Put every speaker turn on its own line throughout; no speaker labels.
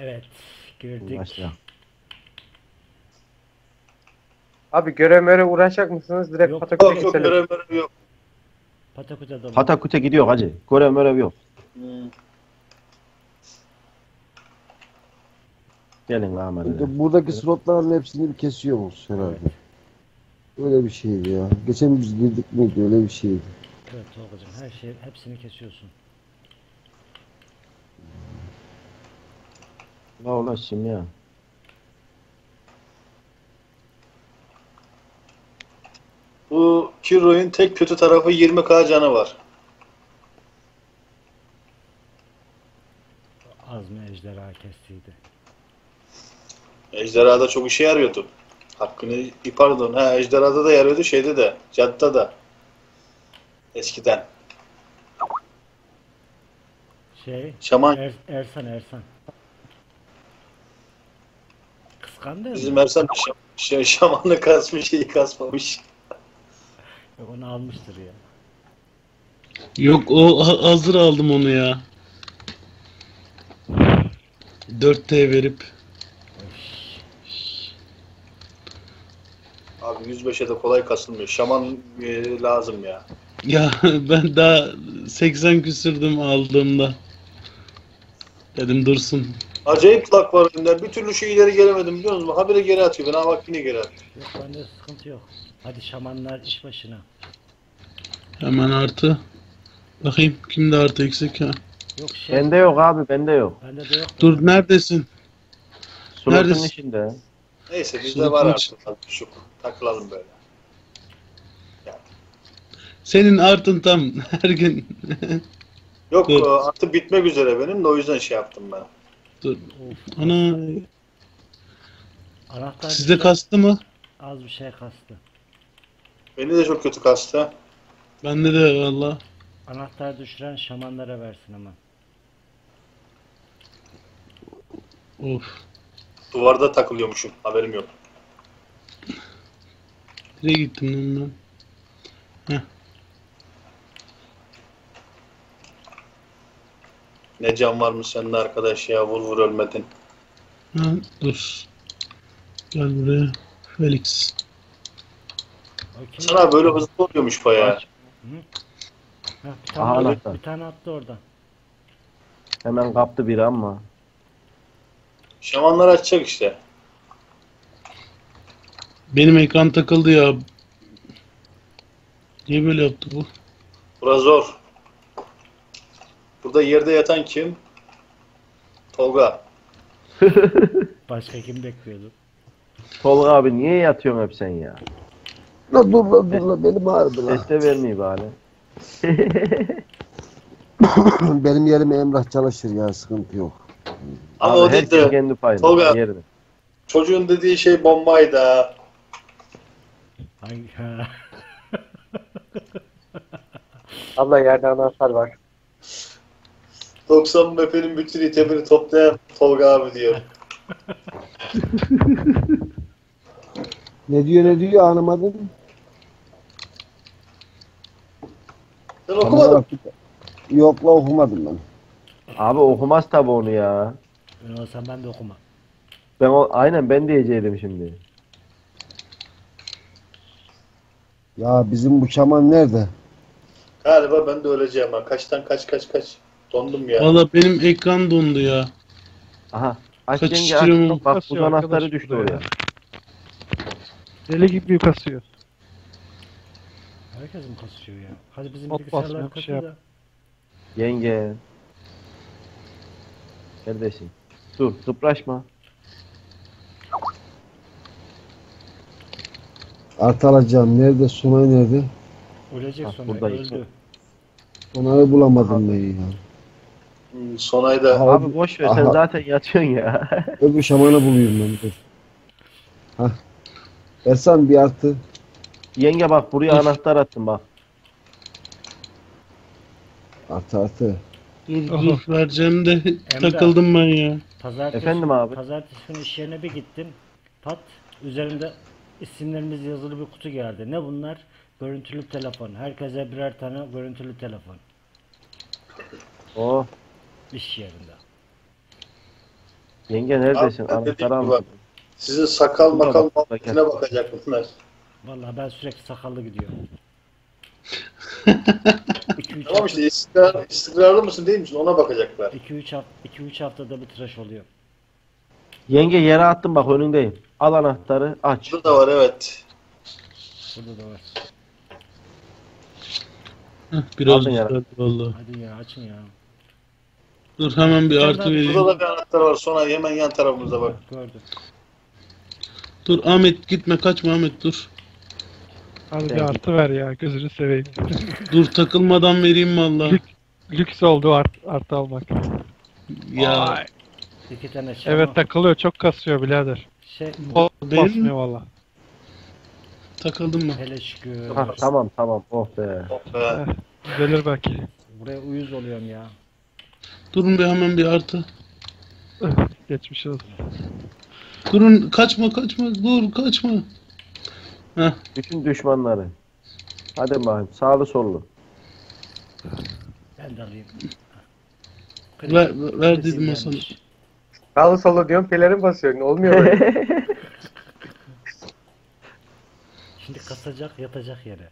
Evet. Girdik.
Başla.
Abi görev möre uğraşacak mısınız? Direkt
Yok.
Pataküt'e
Yok yok görev görev yok.
Pataküte dolu.
Pataküte gidiyor hacı. Görev mörev yok.
Hmm.
Gelin Ahmet.
Burada- Buradaki slotların hepsini bir kesiyormuş herhalde. Öyle bir şeydi ya. Geçen biz girdik miydi öyle bir şeydi.
Evet Tolga'cığım her şey hepsini kesiyorsun.
La ulaşayım ya.
Bu Kirro'nun tek kötü tarafı 20k canı var.
Az mı ejderha kestiydi.
Ejderhada çok işe yarıyordu. Hakkını pardon. Ha ejderhada da yarıyordu şeyde de. Cadda da. Eskiden.
Şey
Şaman
Er- Ersan Ersan. Kıskandı
bizim? Ersan şam, ş- şamanlı kasmış şeyi kasmamış.
Yok onu almıştır ya.
Yok o ha- hazır aldım onu ya. 4T verip.
Abi 105'e de kolay kasılmıyor. Şaman e, lazım ya.
Ya ben daha 80 küsürdüm aldığımda. Dedim dursun.
Acayip lak var önümden. Bir türlü şey ileri gelemedim biliyor musun? Habire geri atıyor. Ben bak yine geri atıyor.
Yok bende sıkıntı yok. Hadi şamanlar iş başına.
Hemen artı. Bakayım kimde artı eksik ha.
Yok şey.
Bende yok abi bende yok.
Bende de yok.
Dur neredesin?
Slotun
Neredesin?
içinde.
Neyse bizde
Şurada
var
kılıç.
artık. Şu takılalım böyle.
Senin artın tam her gün.
Yok
Dur.
e, artık bitmek üzere benim de o yüzden şey yaptım ben.
Dur.
Of.
Ana
Anahtar
sizde kastı mı?
Az bir şey kastı.
Beni de çok kötü kastı.
Bende de valla.
Anahtar düşüren şamanlara versin ama.
Of.
Duvarda takılıyormuşum. Haberim yok.
Nereye gittim lan ben?
Ne can varmış sende arkadaş ya. Vur vur ölmedin.
Ha, dur. Gel buraya. Felix.
Okey.
Sana böyle hızlı oluyormuş bayağı.
Ha, bir,
Aha,
tane,
anahtar.
bir tane attı oradan.
Hemen kaptı biri ama.
Şamanlar açacak işte.
Benim ekran takıldı ya. Niye böyle yaptı bu?
Burası zor. Burada yerde yatan kim? Tolga.
Başka kim bekliyordu?
Tolga abi niye yatıyorsun hep sen ya?
La dur la dur la benim ağrıdı la.
Ses de vermiyor bari.
benim yerime Emrah çalışır ya sıkıntı yok.
Ama
Abi
o değil
herkes
de
kendi payını.
Tolga.
Yerine.
çocuğun dediği şey bombaydı ha.
Hangi? Ha.
Abla yerde anahtar var.
90 Mep'nin bütün itemini toplayan Tolga abi diyor.
Ne diyor ne diyor anlamadım.
Sen okumadın.
Yok la okumadım ben.
Abi okumaz tabi onu ya.
Ben olsam ben de okuma.
Ben o aynen ben diyeceydim şimdi.
Ya bizim bu şaman nerede?
Galiba ben de öleceğim ha. Kaçtan kaç kaç kaç. Dondum ya.
Valla benim ekran dondu ya.
Aha. Aç
Kaç
yenge aç.
mu?
Bak bu
Kasıyor
anahtarı
arkadaş
düştü
burada
oraya.
ya. Deli gibi kasıyor.
Herkes mi kasıyor ya? Hadi bizim
Bot
bilgisayarlar
bir şey
kasıyor da.
Yenge. Kardeşim. Dur kıpraşma.
Artı alacağım. Nerede? Sunay nerede?
Ölecek sonra
buradayız.
öldü.
Sunay'ı bulamadım ben ya.
Hmm, Sonayda
Aha.
Abi boş ver sen
aha.
zaten yatıyorsun ya.
Öbür şamanı buluyorum ben dur. Hah. Ersan bir artı.
Yenge bak buraya anahtar attım bak.
Artı artı.
Dur dur vereceğim de takıldım ben ya.
Pazartesi,
Efendim abi?
Pazartesi günü iş yerine bir gittim. Pat üzerinde isimlerimiz yazılı bir kutu geldi. Ne bunlar? Görüntülü telefon. Herkese birer tane görüntülü telefon.
Oh.
İş yerinde.
Yenge neredesin?
Abi,
Anahtarı
gibi
al.
bak. Sizin sakal
Burada
makal
bak,
muhabbetine bakacak bunlar.
Vallahi ben sürekli sakallı gidiyorum. 2-3
Tamam işte istikrar, istikrarlı mısın değil misin ona bakacaklar.
2-3 hafta 2-3 haftada bir tıraş oluyor.
Yenge yere attım bak önündeyim. Al anahtarı aç.
Burada da var evet.
Burada da var.
Heh, biraz
Aldın ya.
Hadi ya açın ya.
Dur hemen bir artı vereyim.
Burada da bir anahtar var sonra hemen yan tarafımızda bak.
Gördüm.
Dur Ahmet gitme kaçma Ahmet dur.
Hadi bir artı ver ya gözünü seveyim.
Dur takılmadan vereyim valla.
Lük- Lüks oldu art, artı almak.
Ya
Vay.
İki tane şama.
Evet takılıyor çok kasıyor birader.
Şey
O
değil
basmıyor
mi?
valla.
Takıldın mı?
hele şükür.
Ha, tamam tamam oh be.
Oh be.
Düzelir belki.
Buraya uyuz oluyorum ya.
Durun bir hemen bir artı.
Geçmiş olsun.
Durun kaçma kaçma dur kaçma. Heh
Bütün düşmanları. Hadi bakayım sağlı sollu.
Ben de alayım.
ver, ver dedim Hasan.
gelmiş.
Sağlı solu diyorum pelerin basıyorsun. Olmuyor böyle.
Şimdi kasacak yatacak yere.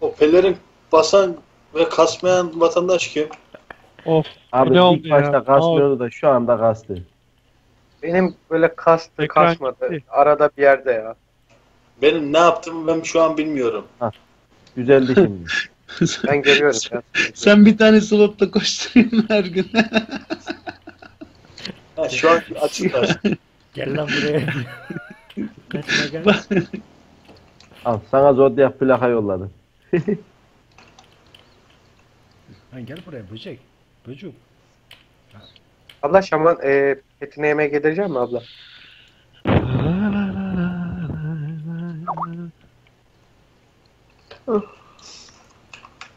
O pelerin basan ve kasmayan vatandaş kim?
Of.
Abi
Ne oldu
ilk
ya?
başta kasmıyordu da şu anda kastı.
Benim böyle kastı
Ekran
kasmadı.
gitti.
Arada bir yerde ya.
Benim ne yaptığımı ben şu an bilmiyorum.
Düzeldi şimdi.
Ben görüyorum ya.
Sen bir tane slotta koşturayım her gün.
Ha, şu an açıklar.
Gel lan buraya. Kaçma gel.
Al sana Zodiac plaka yolladım.
Lan gel buraya böcek. Böcük.
Abla şaman e, petine yemeğe geleceğim mi abla?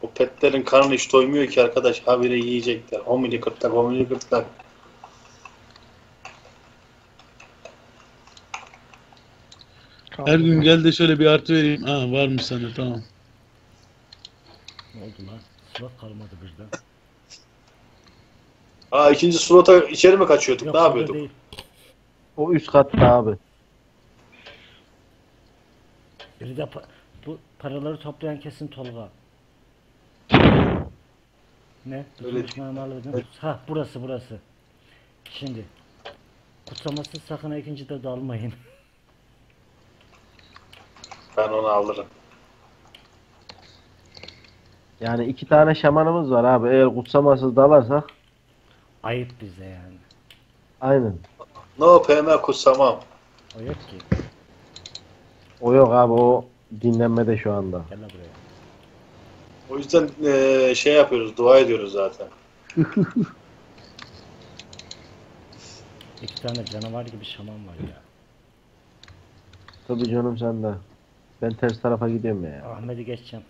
O petlerin karnı hiç doymuyor ki arkadaş. Habire yiyecekler. Homini gırtlak, homini gırtlak.
her gün gel de şöyle bir artı vereyim. Ha varmış sana tamam.
Ne oldu lan? Slot kalmadı birden.
Aa ikinci slota içeri mi kaçıyorduk?
Yok
ne yapıyorduk?
değil.
O üst katta abi.
Biri de pa- bu paraları toplayan kesin Tolga. Ne?
Öyle
marmarladın. Ha burası burası. Şimdi. Kutsamasız sakın ikinci de dalmayın.
Ben onu alırım.
Yani iki tane şamanımız var abi. Eğer kutsamasız dalarsak
Ayıp bize yani.
aynen.
No PM kutsamam.
O yok ki.
O yok abi o dinlenmede şu anda.
Gel lan buraya.
O yüzden eee, şey yapıyoruz, dua ediyoruz zaten.
İki tane canavar gibi şaman var ya.
Tabii canım sen de. Ben ters tarafa gidiyorum ya.
Ahmet'i geçeceğim.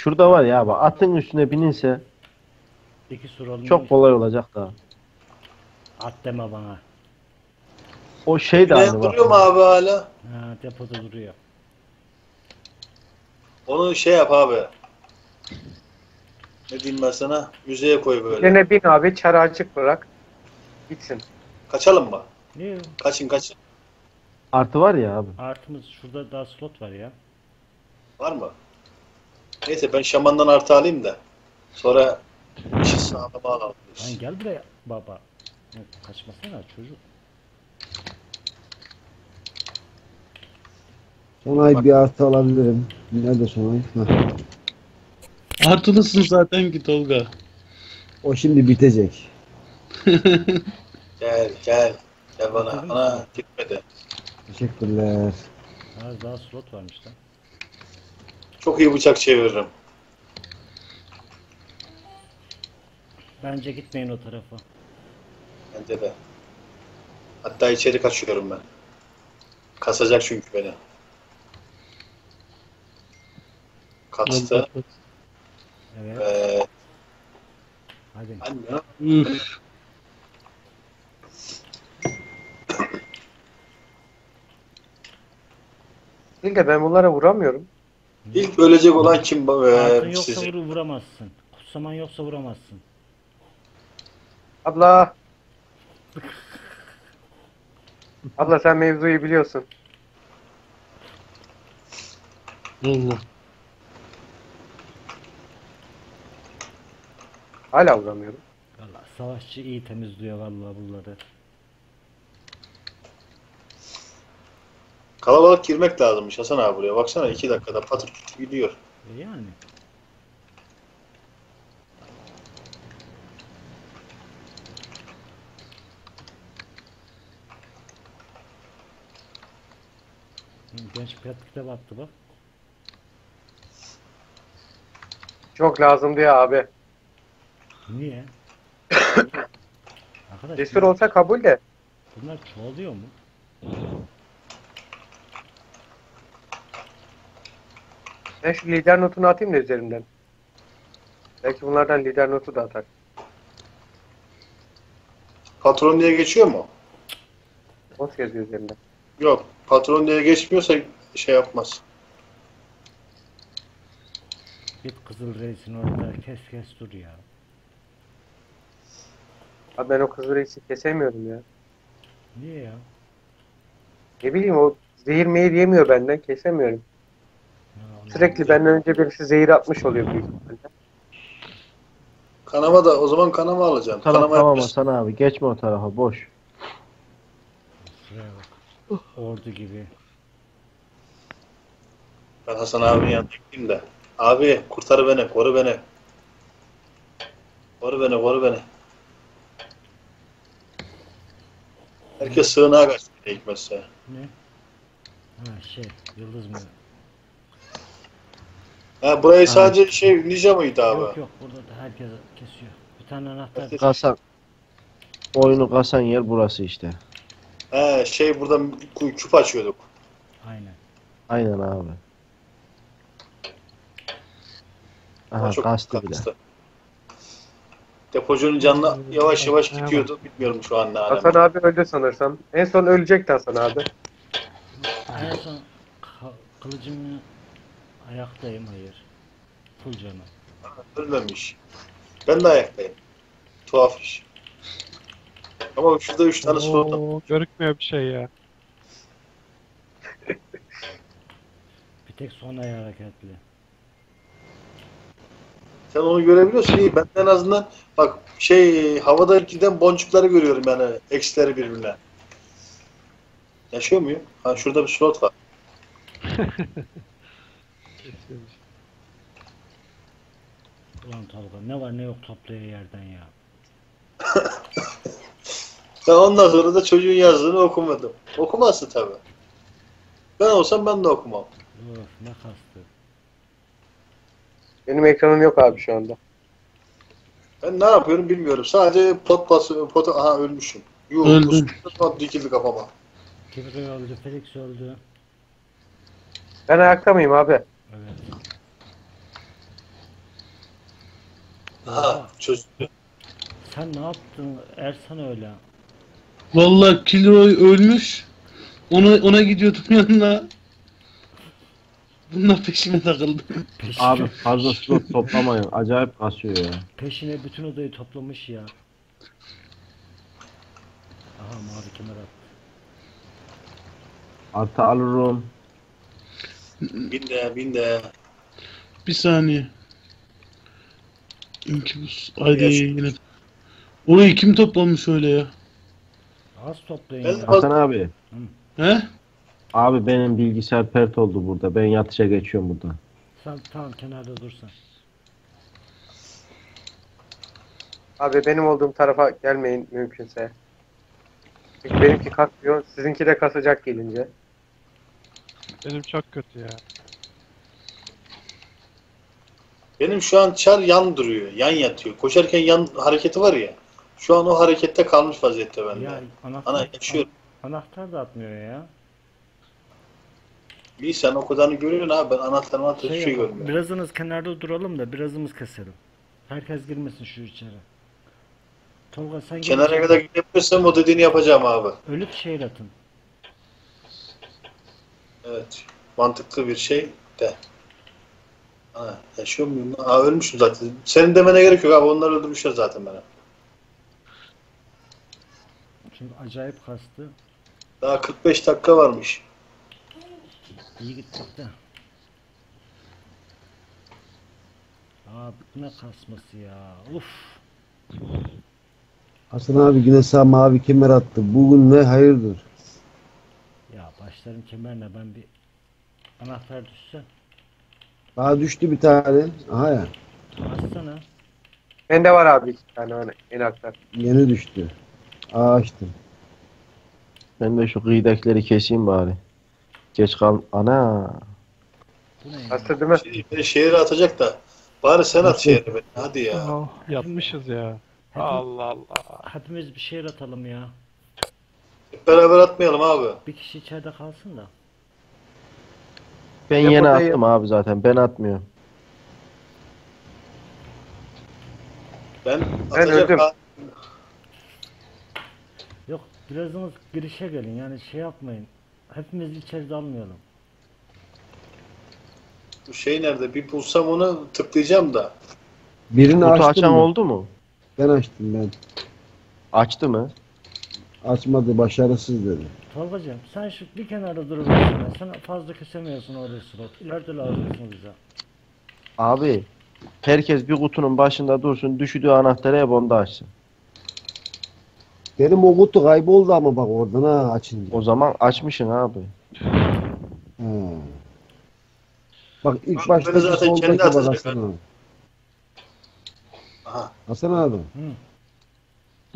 Şurada var ya abi atın üstüne bininse
İki
çok kolay olacak da.
At deme bana.
O şey de
Ne
aynı bak.
duruyor mu abi hala?
Ha depoda duruyor.
Onu şey yap abi. Ne diyeyim ben sana? Müzeye koy böyle.
Gene bin abi çarı açık bırak. Gitsin.
Kaçalım mı?
Ne?
Kaçın kaçın.
Artı var ya abi.
Artımız şurada daha slot var ya.
Var mı? Neyse ben şamandan artı alayım da. Sonra işi sağlama alalım.
Lan gel buraya baba. Ya Kaçmasana çocuk.
Sonay bir artı alabilirim. Nerede Sonay? Heh.
Artılısın zaten ki Tolga.
O şimdi bitecek.
Gel gel. Gel bana. Ana gitmedi.
Teşekkürler.
Ha daha slot varmış lan.
Çok iyi bıçak çeviririm.
Bence gitmeyin o tarafa.
Bence de. Hatta içeri kaçıyorum ben. Kasacak çünkü beni. Kastı.
Evet.
Ee,
Hadi.
anne.
Değil de ben bunlara vuramıyorum.
İlk ölecek olan kim?
Altın
Ee,
yoksa
sizin.
vur, vuramazsın. Kutsaman yoksa vuramazsın.
Abla. Abla sen mevzuyu biliyorsun.
Allah.
Hala vuramıyorum.
Valla savaşçı iyi temizliyor vallahi bunları.
Kalabalık girmek lazımmış Hasan abi buraya. Baksana iki dakikada patır kütür gidiyor.
E yani. Genç pratikte battı bak.
Çok lazımdı ya abi.
Niye? Arkadaş
Cesur olsa kabul de.
bunlar çoğalıyor mu?
Ben şu lider notunu atayım da üzerimden. Belki bunlardan lider notu da atar.
Patron diye geçiyor mu?
Boss yazıyor üzerinde.
Yok. Patron diye geçmiyorsa şey yapmaz.
Git Kızıl Reis'in orada kes kes dur ya.
Abi ben o kızıl reisi kesemiyorum ya.
Niye ya?
Ne bileyim o zehir meyir yemiyor benden kesemiyorum. Sürekli benden önce birisi zehir atmış oluyor büyük ihtimalle.
Kanama da o zaman kanama alacaksın.
Tamam
kanama
tamam
yaparsın.
Hasan abi geçme o tarafa boş.
Şuraya bak. Ordu gibi.
Ben Hasan abinin yanına gideyim de. Abi kurtar beni, koru beni. Koru beni, koru beni. Herkes sığınağa kaçtı bile hikmetse.
Ne? Ha şey, yıldız mı?
Ha burayı sadece şey ninja mıydı abi?
Yok yok burada da herkes kesiyor. Bir tane anahtar.
Kasan. Oyunu kasan yer burası işte.
He şey burada kü- küp açıyorduk.
Aynen.
Aynen abi. Aha
çok
kastı bile.
kastı. Depocunun canına yavaş yavaş gidiyordu. Bilmiyorum şu an ne
Hasan
alem.
abi öldü sanırsam. En son ölecekti Hasan abi.
En son kılıcımı ayaktayım hayır. Full canım.
Ölmemiş. Ben de ayaktayım. Tuhaf iş. Ama şurada üç tane slot
Oo, görükmüyor bir şey ya.
Bir tek son ayağı hareketli.
Sen onu görebiliyorsun iyi. Ben en azından bak şey havada giden boncukları görüyorum yani eksileri birbirine. Yaşıyor muyum? Ha şurada bir slot var.
Ulan Tolga ne var ne yok toplaya yerden ya.
Ben ondan sonra da çocuğun yazdığını okumadım. Okumazsın tabi. Ben olsam ben de okumam.
Of ne kastı.
Benim ekranım yok abi şu anda.
Ben ne yapıyorum bilmiyorum. Sadece pot bası, pot aha ölmüşüm. Yuh,
Öldün.
pusula dikildi kafama.
Kibri öldü, Felix öldü.
Ben ayakta mıyım abi?
Evet.
Aha çözdü.
Sen ne yaptın? Ersan öyle.
Vallahi Kilroy ölmüş. Ona ona gidiyordum yanına. Bunlar peşime takıldı.
Peşine,
Abi fazla slot toplamayın. Acayip kasıyor ya.
peşine bütün odayı toplamış ya. Aha mavi kemer attı.
Artı alırım.
Bin de bin de.
Bir saniye. İnkibus. Haydi yine. Orayı kim toplamış öyle ya?
Az toplayın
Ben-
ya.
Hasan abi.
He?
Abi benim bilgisayar pert oldu burada. Ben yatışa geçiyorum buradan.
Sen tamam kenarda dursan.
Abi benim olduğum tarafa gelmeyin mümkünse. Çünkü benimki kasmıyor. Sizinki de kasacak gelince.
Benim çok kötü ya.
Benim şu an çar yan duruyor. Yan yatıyor. Koşarken yan hareketi var ya. Şu an o harekette kalmış vaziyette bende.
Ya anahtar,
Ana yaşıyor.
anahtar da atmıyor ya.
İyi sen o kadarını görüyorsun abi. Ben anahtar anahtar hiçbir şey
yapalım,
görmüyorum.
Birazınız kenarda duralım da birazımız keselim. Herkes girmesin şu içeri. Tolga sen
Kenara kadar gidebilirsem o dediğini yapacağım abi.
Ölüp şehir atın.
Evet. Mantıklı bir şey de. Ha, yaşıyor muyum? Aa, ölmüşüm zaten. Senin demene gerek yok abi. Onlar öldürmüşler zaten beni.
Çünkü acayip kastı.
Daha 45 dakika varmış.
İyi gittik de. Abi ne kasması ya. Uf.
Hasan abi yine sağ mavi kemer attı. Bugün ne hayırdır?
Ya başlarım kemerle ben bir anahtar düşse.
Bana düştü bir tane. Aha ya.
Açsana.
Bende var abi iki tane hani enaktar.
Yeni düştü. Aa açtım.
Ben de şu gıydakleri keseyim bari. Geç kal. Ana.
Bu ne ya?
Değil mi?
Şey, beni şehire atacak da. Bari sen at şehre beni. Hadi ya.
Oh, yatmışız ya. Allah Allah.
Hepimiz bir şehir atalım ya.
Hep beraber atmayalım abi.
Bir kişi içeride kalsın da.
Ben
Ya
yeni attım abi zaten. Ben atmıyorum.
Ben,
Ben
atacak
öldüm.
ha-
Yok birazınız girişe gelin yani şey yapmayın. Hepimiz içeride almayalım.
Bu şey nerede? Bir bulsam onu tıklayacağım da.
Birini
Kutu
açtım
açan
mı?
oldu mu?
Ben açtım ben.
Açtı mı?
Açmadı başarısız dedi.
Tolgacığım sen şu bir kenarda duruversene. Sen fazla kesemiyorsun orada slot. İleride lazımsın bize.
Abi herkes bir kutunun başında dursun. Düşüdüğü anahtarı hep onda açsın.
Benim o kutu kayboldu ama bak oradan ha açınca.
O zaman açmışsın abi.
Ha. Bak ilk başta
zaten kendi atacak
Hasan abi.
Aha.
Hasan abi.
Hı.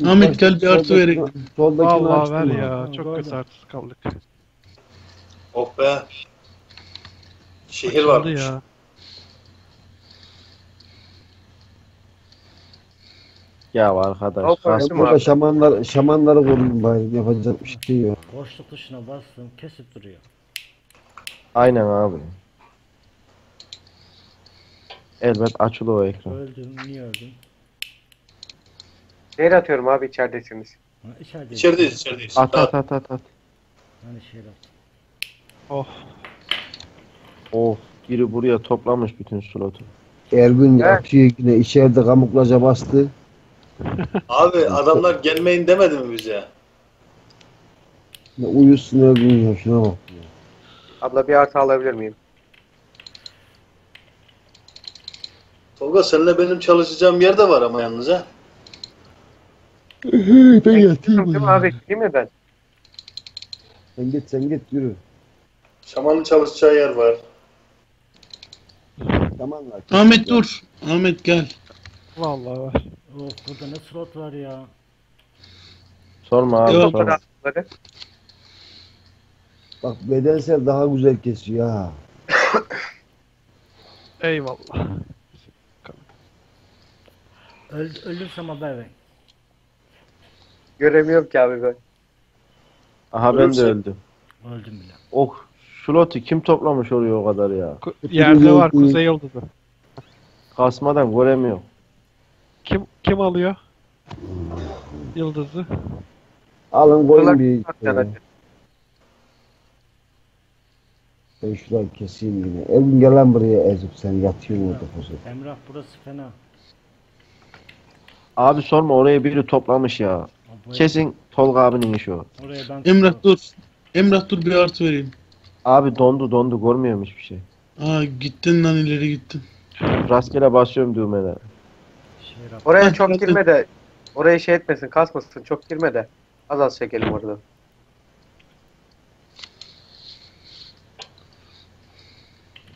Ahmet, gel bir artı
soldaki-
vereyim.
Soldakini
Vallahi ver ya.
Ha,
Çok kötü artist kaldık.
Oh be. Şehir
Açıldı
varmış.
ya.
Ya arkadaş.
Al
Ben
mı
burada
abi?
şamanlar, şamanları koruyayım bari. Yapacak bir şey yok.
Boşluk tuşuna bastım kesip duruyor.
Aynen abi. Elbet açılı o ekran.
Öldüm niye öldüm?
Şehir atıyorum abi içeridesiniz.
Ha, içeride.
İçerideyiz, içerideyiz.
At at at at at.
Hani şehir at.
Oh.
Of biri buraya toplamış bütün slotu.
Ergün
Evet.
atıyor yine içeride kamuklaca bastı.
Abi adamlar gelmeyin demedi mi bize?
Ne uyusun Ergün ya şuna bak.
Abla bir artı alabilir miyim?
Tolga seninle benim çalışacağım yer de var ama yalnız ha.
Ben
Değil mi abi? Değil mi ben?
Sen git sen git yürü.
Şamanın çalışacağı yer var.
Tamam lan.
Ahmet dur. Ahmet gel.
Vallahi var.
Oh burada ne slot var ya.
Sorma abi
Yok.
sorma.
Bak bedensel daha güzel kesiyor ha.
Eyvallah.
Öl, ölürsem haber ver.
Göremiyorum ki abi ben.
Aha ben de
Ölürsen-
öldüm.
Öldüm bile.
Oh slotu kim toplamış oraya o kadar ya?
Ku- Yerde var
Kuzey-
Yıldızı.
Kasmadan göremiyor.
Kim kim alıyor? Yıldızı.
Alın koyun bir.
Hadi.
Ben şuradan keseyim yine. Ergün gel lan buraya ezip sen yatıyorsun orada kusur.
Emrah burası fena.
Abi sorma oraya biri toplamış ya. Kesin Tolga abinin işi o.
Oraya ben
Emrah dur. Emrah dur bir artı vereyim.
Abi dondu dondu görmüyorum hiçbir şey.
Aa gittin lan ileri gittin.
Rastgele basıyorum düğmelere.
At.
Oraya çok girme de. Oraya şey etmesin, kasmasın. Çok girme de. Az az çekelim orada.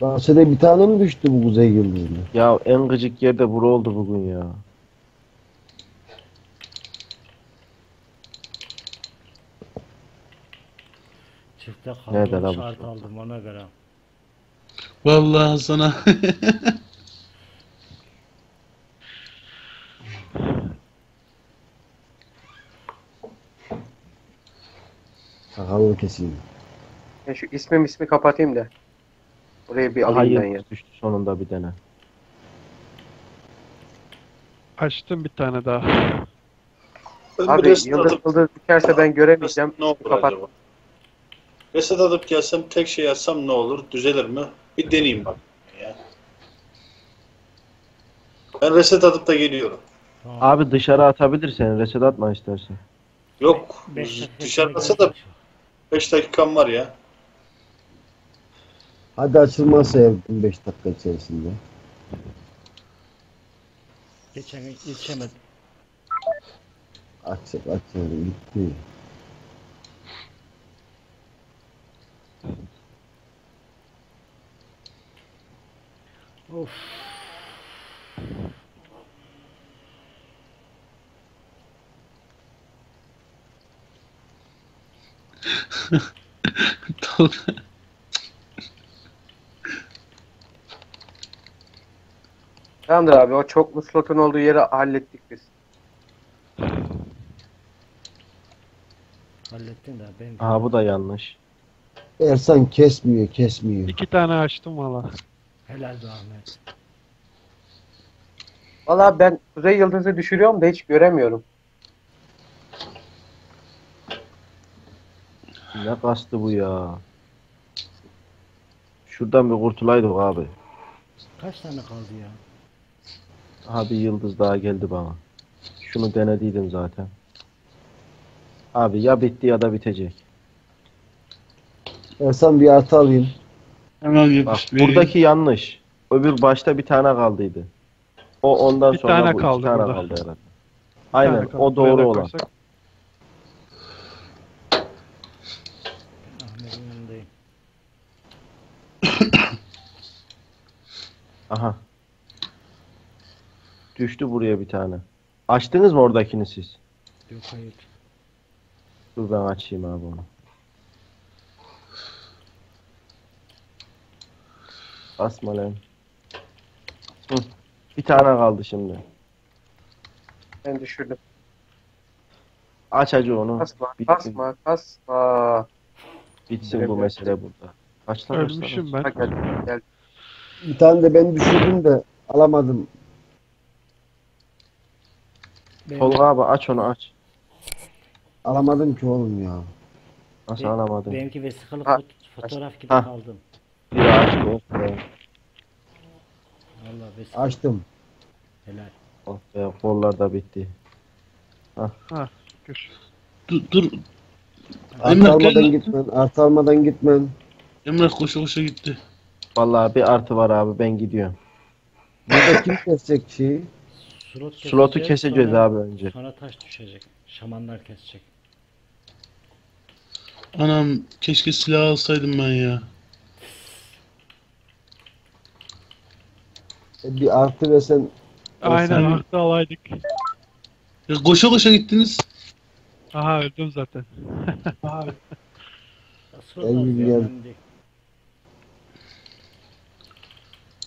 Bahçede bir tane mi düştü bu kuzey yıldızına?
Ya en gıcık yerde bura oldu bugün ya.
Çifte
Nerede
kaldım
lan bu
şart aldım ona göre.
Vallahi sana.
Sakalını keseyim.
Ben şu ismim ismi kapatayım da. Oraya bir alayım ben ya.
Hayır düştü sonunda bir tane.
Açtım bir tane daha.
Ben
Abi yıldız yıldız düşerse ben göremeyeceğim.
ne olur
Kapat.
acaba? Reset atıp gelsem tek şey yazsam ne olur? Düzelir mi? Bir deneyeyim bak. Ya. Ben reset atıp da geliyorum.
Tamam.
Abi dışarı atabilirsen reset atma istersen.
Yok.
Beş
Dışarıdasa
sonra
da 5 dakikam var ya.
Hadi açılmazsa ev 5 dakika içerisinde.
Geçen gün yetişemedim.
Açacak açacak gitti.
Of.
Tolga.
Tamamdır abi o çoklu slotun olduğu yeri hallettik biz.
Hallettin de benim.
Aha bu da yanlış.
Ersan kesmiyor kesmiyor.
İki tane açtım valla.
Helal be Ahmet.
Valla ben Kuzey Yıldız'ı düşürüyorum da hiç göremiyorum.
Ne kastı bu ya? Şuradan bir kurtulaydık abi.
Kaç tane kaldı ya?
Aha bir yıldız daha geldi bana. Şunu denediydim zaten. Abi ya bitti ya da bitecek.
Ersan bir artı alayım.
Hemen
Bak buradaki yanlış. Öbür başta bir tane kaldıydı. O ondan
Bir
sonra
tane
bu iki
kaldı
tane
burada.
kaldı herhalde. Aynen
tane kaldı.
o
Buraya da
doğru olan.
koysak.
Ahmet'in yanındayım.
Aha. Düştü buraya bir tane. Açtınız mı oradakini siz?
Yok hayır.
Dur ben açayım abi onu. Basma lan. Hı. Bir tane kaldı şimdi.
Ben düşürdüm.
Aç acı onu.
Kasma,
Bitsin,
kasma, kasma.
bitsin bu mesele burada. Kaç tane
Ölmüşüm ben.
Ha, gel, gel.
Bir tane de ben düşürdüm de alamadım.
Tolga abi aç onu aç.
Alamadım ki oğlum ya.
Nasıl
Be-
alamadın?
benimki vesikalı
Ha,
fot- fotoğraf gibi
Ha.
kaldım.
Bir aç oh be.
Valla vesikalı.
Açtım.
Helal.
Oh be kollar da bitti.
Gör.
Dur, dur.
Artı
Emrah
almadan
gel.
gitmen. Artı almadan gitmen.
Emrah koşa koşa gitti.
Vallahi bir artı var abi ben gidiyorum.
Burada kim kesecek şeyi?
Slot
Slotu keseceğiz
sonra,
abi önce.
Sonra taş düşecek. Şamanlar kesecek.
Anam keşke silah alsaydım ben ya.
Bir artı versen
Aynen
Sen-
artı alaydık.
Ya koşa koşa gittiniz.
Aha öldüm zaten.
Slot
En iyi yer.
önemli.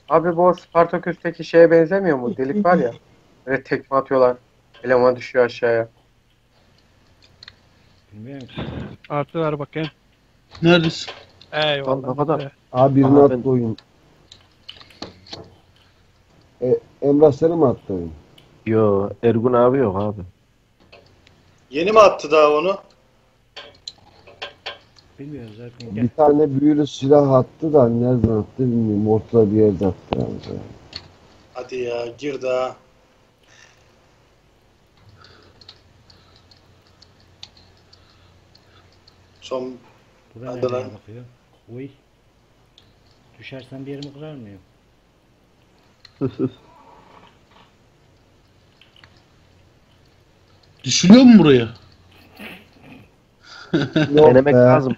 Abi bu Spartaküs'teki şeye benzemiyor mu? Delik var ya. Böyle tekme atıyorlar. Eleman düşüyor aşağıya.
Bilmiyorum ki.
Artı ver bakayım.
Neredesin?
Eyvallah.
Birini
Aha,
attı
ben-
oyun. E, Emrah seni mi attı?
Yo Ergun abi yok abi.
Yeni mi attı daha onu?
Bilmiyoruz zaten.
Bir tane büyülü silah attı da nereden attı bilmiyorum. Ortada bir yerde attı. Yani.
Hadi ya gir daha. Son
Bu da
Hadi
nereye
lan.
bakıyor? Uy. Düşersen bir yerimi kırar mıyım?
Düşülüyor mu buraya?
Yok
Denemek
be.
lazım.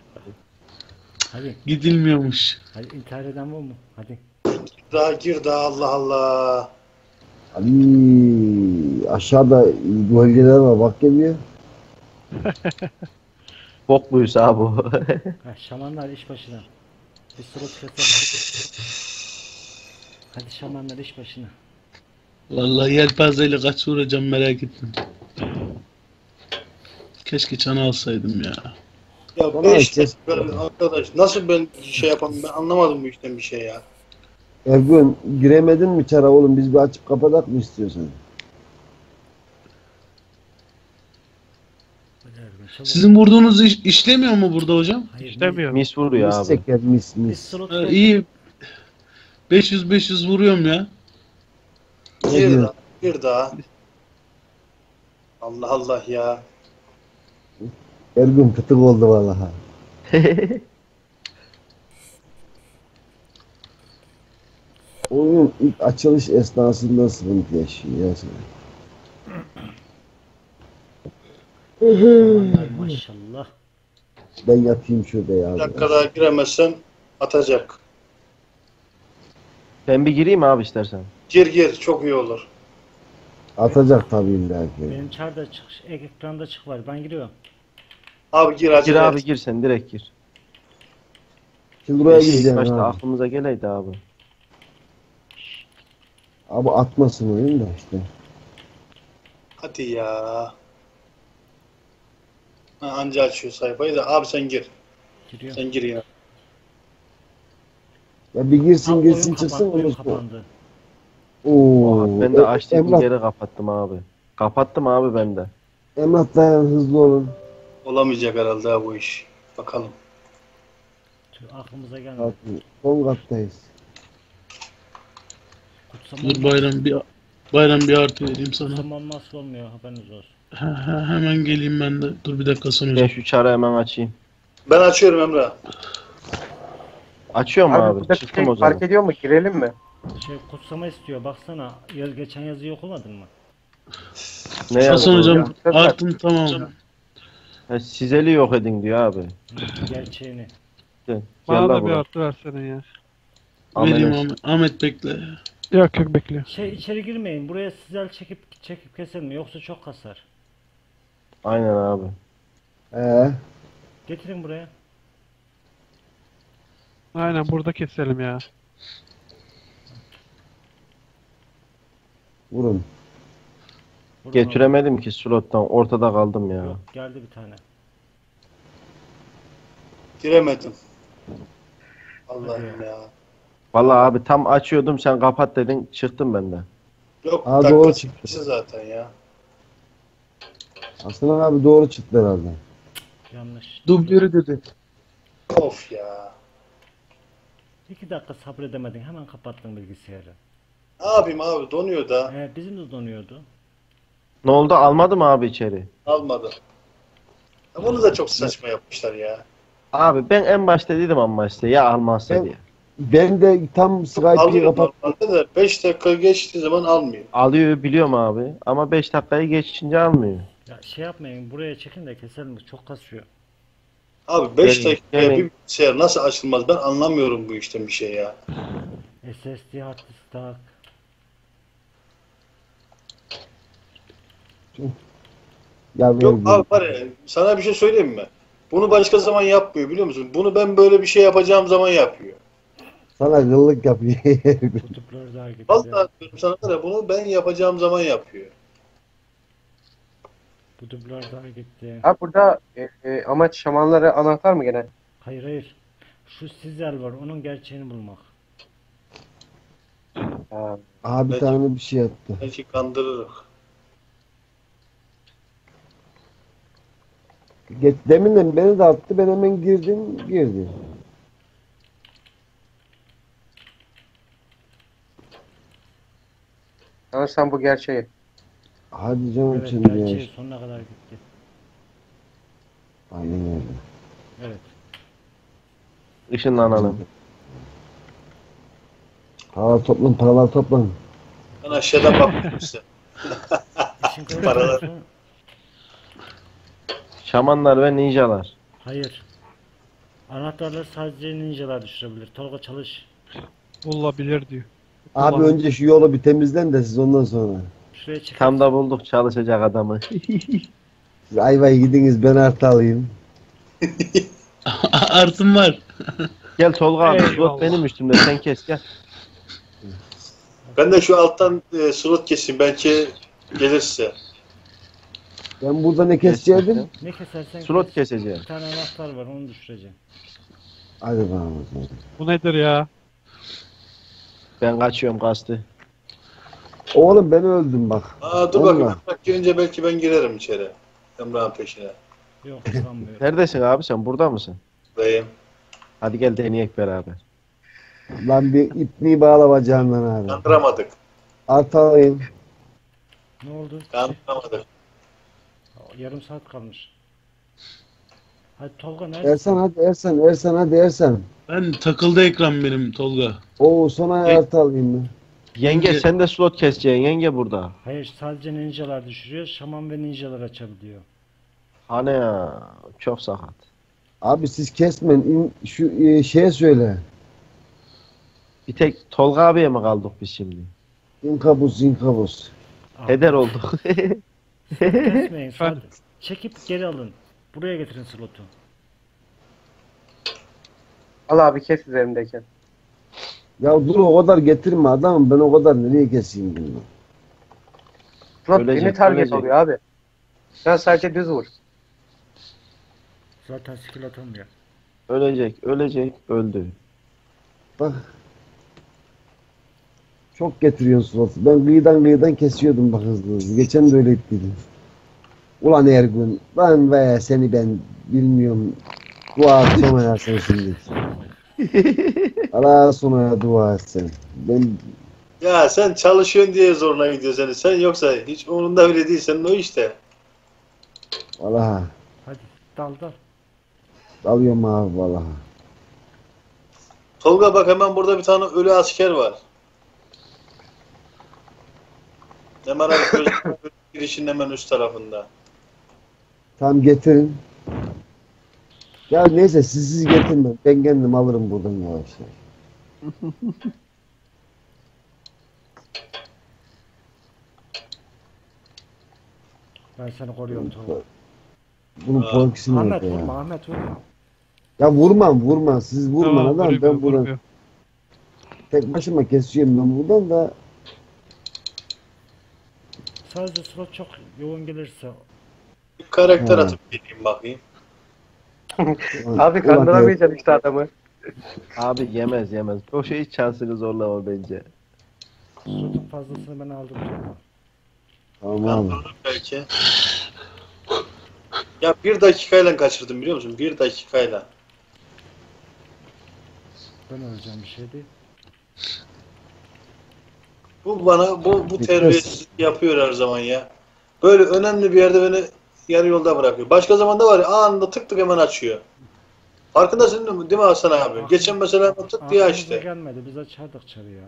Hadi.
Gidilmiyormuş.
Hadi intihar eden var mı? Hadi.
daha gir daha Allah Allah.
Ali aşağıda gölgeler var bak geliyor.
Bok buysa abi bu.
Ha, şamanlar iş başına. Bir slot keselim. Hadi şamanlar iş başına.
Vallahi yelpazeyle kaç vuracağım merak ettim. Keşke çana alsaydım ya.
Ya
Bana
5
kes-
arkadaş nasıl ben şey yapamam ben anlamadım bu işten bir şey ya.
Ergun giremedin mi çara oğlum biz bir açıp kapatak mı
Ergun çabuk.
Sizin vurduğunuz iş, işlemiyor mu burada hocam?
Hayır,
İstemiyor.
Mis vuruyor
Mis
abi.
çeker mis
Biz, biz
mis.
slot kes-
iyi. 500-500 vuruyorum ya.
Ne
Bir
diyor?
daha. Bir daha. Allah Allah ya.
Ergun fıtık oldu vallahi. Oyun ilk açılış esnasında sıkıntı yaşıyor ya
maşallah.
Ben yatayım şurada ya.
Bir dakika daha giremezsen atacak.
Ben bir gireyim abi istersen.
Gir gir çok iyi olur.
Atacak tabii illa ki.
Benim çarda çık, ek- ekranda çık var. Ben giriyorum.
Abi gir acele
Gir abi
et.
gir sen direkt gir.
Şimdi buraya
İlk
gideceğim
başta
abi.
aklımıza geleydi abi.
Abi atmasın oyun da işte.
Hadi ya. Ha, anca açıyor sayfayı da. Abi sen gir.
Giriyorum.
Sen gir ya.
Ya bir girsin girsin
oyun
çıksın
kapan- oyun kapandı.
Oo.
ben de
E-
açtım
Emrah,
geri kapattım abi. Kapattım abi ben de.
Emrah dayan hızlı olun.
Olamayacak herhalde ha bu iş. Bakalım.
Tüh, aklımıza gelmedi.
Bak, Son kattayız.
Kutsama,
Dur bayram bir bayram bir artı vereyim sana.
kutsama olmazsa olmuyor haberiniz olsun.
Hemen geleyim ben de. Dur bir dakika sonra.
Ben şu çarı hemen açayım.
Ben açıyorum Emre.
Açıyor mu
Abi,
abi?
burada
Çıktım
şey
o zaman.
fark ediyor mu? Girelim mi?
Şey kutsama istiyor baksana. Yaz, geçen yazıyı okumadın mı?
Ne
Hasan
yazdı?
hocam
Ya,
artım tamam.
Ha, Sizeli yok edin diyor abi.
Gerçeğini.
Gel,
Bana da bir
buraya.
artı versene ya.
Vereyim. Ahmet. Ahmet bekle.
Yok yok bekliyor.
Şey içeri girmeyin. Buraya sizel çekip çekip keselim yoksa çok kasar.
Aynen abi.
Ee,
Getirin buraya.
Aynen burada keselim ya.
vurun.
Vurun
Getiremedim ki slottan. Ortada kaldım ya.
Yok geldi bir tane.
Giremedim. Allah'ım ya.
Vallahi abi tam açıyordum sen kapat dedin. Çıktım ben de.
Yok
Aa, doğru çıktı.
zaten ya.
Aslan abi doğru çıktı herhalde.
Yanlış.
Dublörü dedi.
Of ya.
İki dakika sabredemedin. Hemen kapattın bilgisayarı.
Abim abi donuyor da
He, bizim de donuyordu.
Ne oldu almadı mı abi içeri?
almadı. Bunu da çok saçma yapmışlar ya.
Abi ben en başta dedim ama işte ya almazsa
Ben-
diye.
Ben de tam Skype'yi
Alıyor
kapat.
normalde de 5 dakika geçtiği zaman almıyor.
Alıyor biliyorum abi ama 5 dakikayı geçince almıyor.
Ya şey yapmayın. Buraya çekin de keselim. Çok kasıyor.
Abi 5
Gelin,
dakikaya
gelin.
bir bilgisayar nasıl açılmaz ben anlamıyorum bu işten bir şey ya.
SSD hard disk tak.
Ya
Yok
Ergun.
abi var ya sana bir şey söyleyeyim mi? Bunu başka zaman yapmıyor biliyor musun? Bunu ben böyle bir şey yapacağım zaman yapıyor.
Sana gıllık yapıyor.
Kutuplar daha gitti.
Vallahi diyorum sana var ya bunu ben yapacağım zaman yapıyor.
Bu dublör daha gitti.
Abi burada e, e, amaç şamanlara anahtar mı gene?
Hayır hayır. Şu sizel var. Onun gerçeğini bulmak.
Ha.
Abi bir tane bir şey yaptı.
Belki kandırırız.
Geç, deminden beni de attı. Ben hemen girdim. Girdim.
Sanırsam bu gerçeği.
Hadi canım
Evet
şimdi ya.
gerçeği sonuna kadar gitti.
Aynen öyle.
Evet.
Işınlanalım.
Paralar toplan, paralar toplan.
Ben size.
İşin
Paralar.
Şamanlar ve ninjalar.
Hayır. Anahtarları sadece ninjalar düşürebilir. Tolga çalış.
Bulabilir diyor.
Abi
Ulan.
önce şu yolu bir temizlen de siz ondan sonra.
Şuraya çık.
Tam da bulduk çalışacak adamı.
Siz ayvayı gidiniz ben artı alayım.
Artım var.
Gel Tolga abi
Eyvallah.
slot benim üstümde sen kes gel.
Ben de şu alttan e, slot keseyim belki gelir size.
Ben burada ne kesecektim?
Ne kesersen
Slot
kes.
keseceğim.
Bir tane anahtar var onu düşüreceğim.
Hadi bakalım.
Bu nedir ya?
Ben kaçıyorum kastı.
Oğlum ben öldüm bak.
Aa dur bakayım. Bak girince belki ben girerim içeri. Emrah'ın peşine.
Yok sanmıyorum.
Neredesin abi sen burada mısın?
Beyim.
Hadi gel deneyek beraber.
Lan bir ipneyi bağla bacağından abi.
Kandıramadık.
Artı alayım.
Ne oldu?
Anlamadım.
Yarım saat kalmış. Hadi Tolga nerede?
Ersan hadi Ersan. Ersan hadi Ersan.
Ben takıldı ekran benim Tolga.
Oo sana artı alayım mı?
Yenge
Yenge-
sen de slot keseceksin yenge burada.
Hayır sadece ninjalar düşürüyor. Şaman ve ninjalar açabiliyor.
Hani ya çok sakat.
Abi siz kesmeyin. İn- Şu e, şeye söyle.
Bir tek Tolga abiye mi kaldık biz şimdi?
İnkabus.
Aa,
Heder olduk.
Kesmeyin. Sadece. Çekip geri alın. Buraya getirin slotu.
Al abi kes üzerimdeyken.
Ya dur o kadar getirme adamım. Ben o kadar nereye keseyim bunu?
Slot
Ölecek,
beni target
ölecek.
oluyor abi. Sen sadece düz vur.
Zaten skill atamıyor.
ölecek, ölecek, öldü.
Bak. Çok getiriyorsun slotu. Ben kıyıdan kıyıdan kesiyordum bak hızlı hızlı. Geçen de öyle ettiydim. Ulan Ergun. Ben ve seni ben bilmiyorum. Dua et sonra ya sen şimdi. Allah sonra dua et sen. Ben
Ya sen çalışıyorsun diye zoruna gidiyor seni. Sen yoksa hiç umurunda bile değil senin o işte.
vallahi
Hadi dal dal.
alıyorum abi vallahi.
Tolga bak hemen burada bir tane ölü asker var. Hemen abi girişin hemen üst tarafında.
Tamam getirin. Ya neyse siz siz getirme. Ben kendim alırım buradan yavaş yavaş.
Ben seni koruyorum Tolga.
Bunun korkusunu
Ahmet vurma
ya.
Ahmet vurma.
Ya vurmam vurma. Siz vurma
Tamam,
adam.
vurmuyor,
Ben buradan
vurmuyor.
tek başıma kesiyorum ben buradan da.
Sadece slot çok yoğun gelirse
Bir karakter
Hmm.
atıp geleyim bakayım.
Abi kandıramayacaksın işte adamı.
Abi yemez yemez. O şey hiç şansını zorlama bence.
slotun fazlasını ben aldım.
Tamam
belki. Ya bir dakikayla kaçırdım biliyor musun? Bir dakikayla.
Ben öleceğim bir şey değil.
Bu bana bu bu terbiyesizlik yapıyor her zaman ya. Böyle önemli bir yerde beni yarı yolda bırakıyor. Başka zamanda var ya anında tık tık hemen açıyor. Farkındasın değil mi, değil mi Hasan abi? Geçen mesela tık diye
Aklımıza
açtı.
gelmedi biz açardık çarı ya.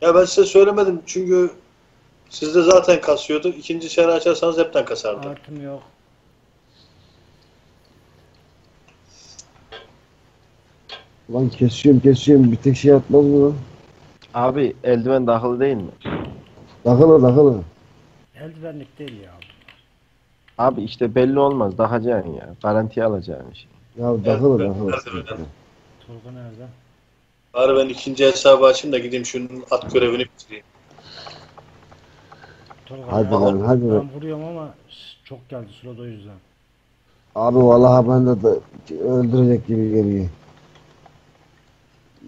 Ya ben size söylemedim çünkü sizde zaten kasıyordu. İkinci çare açarsanız hepten kasardı.
Artım yok.
Ulan kesiyorum kesiyorum. Bir tek şey atmaz mı lan?
Abi eldiven dahil değil mi?
Takılı takılı.
Eldivenlik değil ya.
Abi işte belli olmaz. Dakacaksın ya. Garantiye alacaksın şey.
Ya takılı
ben-
takılı.
nerede ben?
Tolga nerede?
Bari ben ikinci hesabı açayım da gideyim şunun at görevini bitireyim.
Tolga
Hadi lan hadi lan.
Ben vuruyorum ama çok geldi slot o yüzden.
Abi vallahi bende de öldürecek gibi geliyor.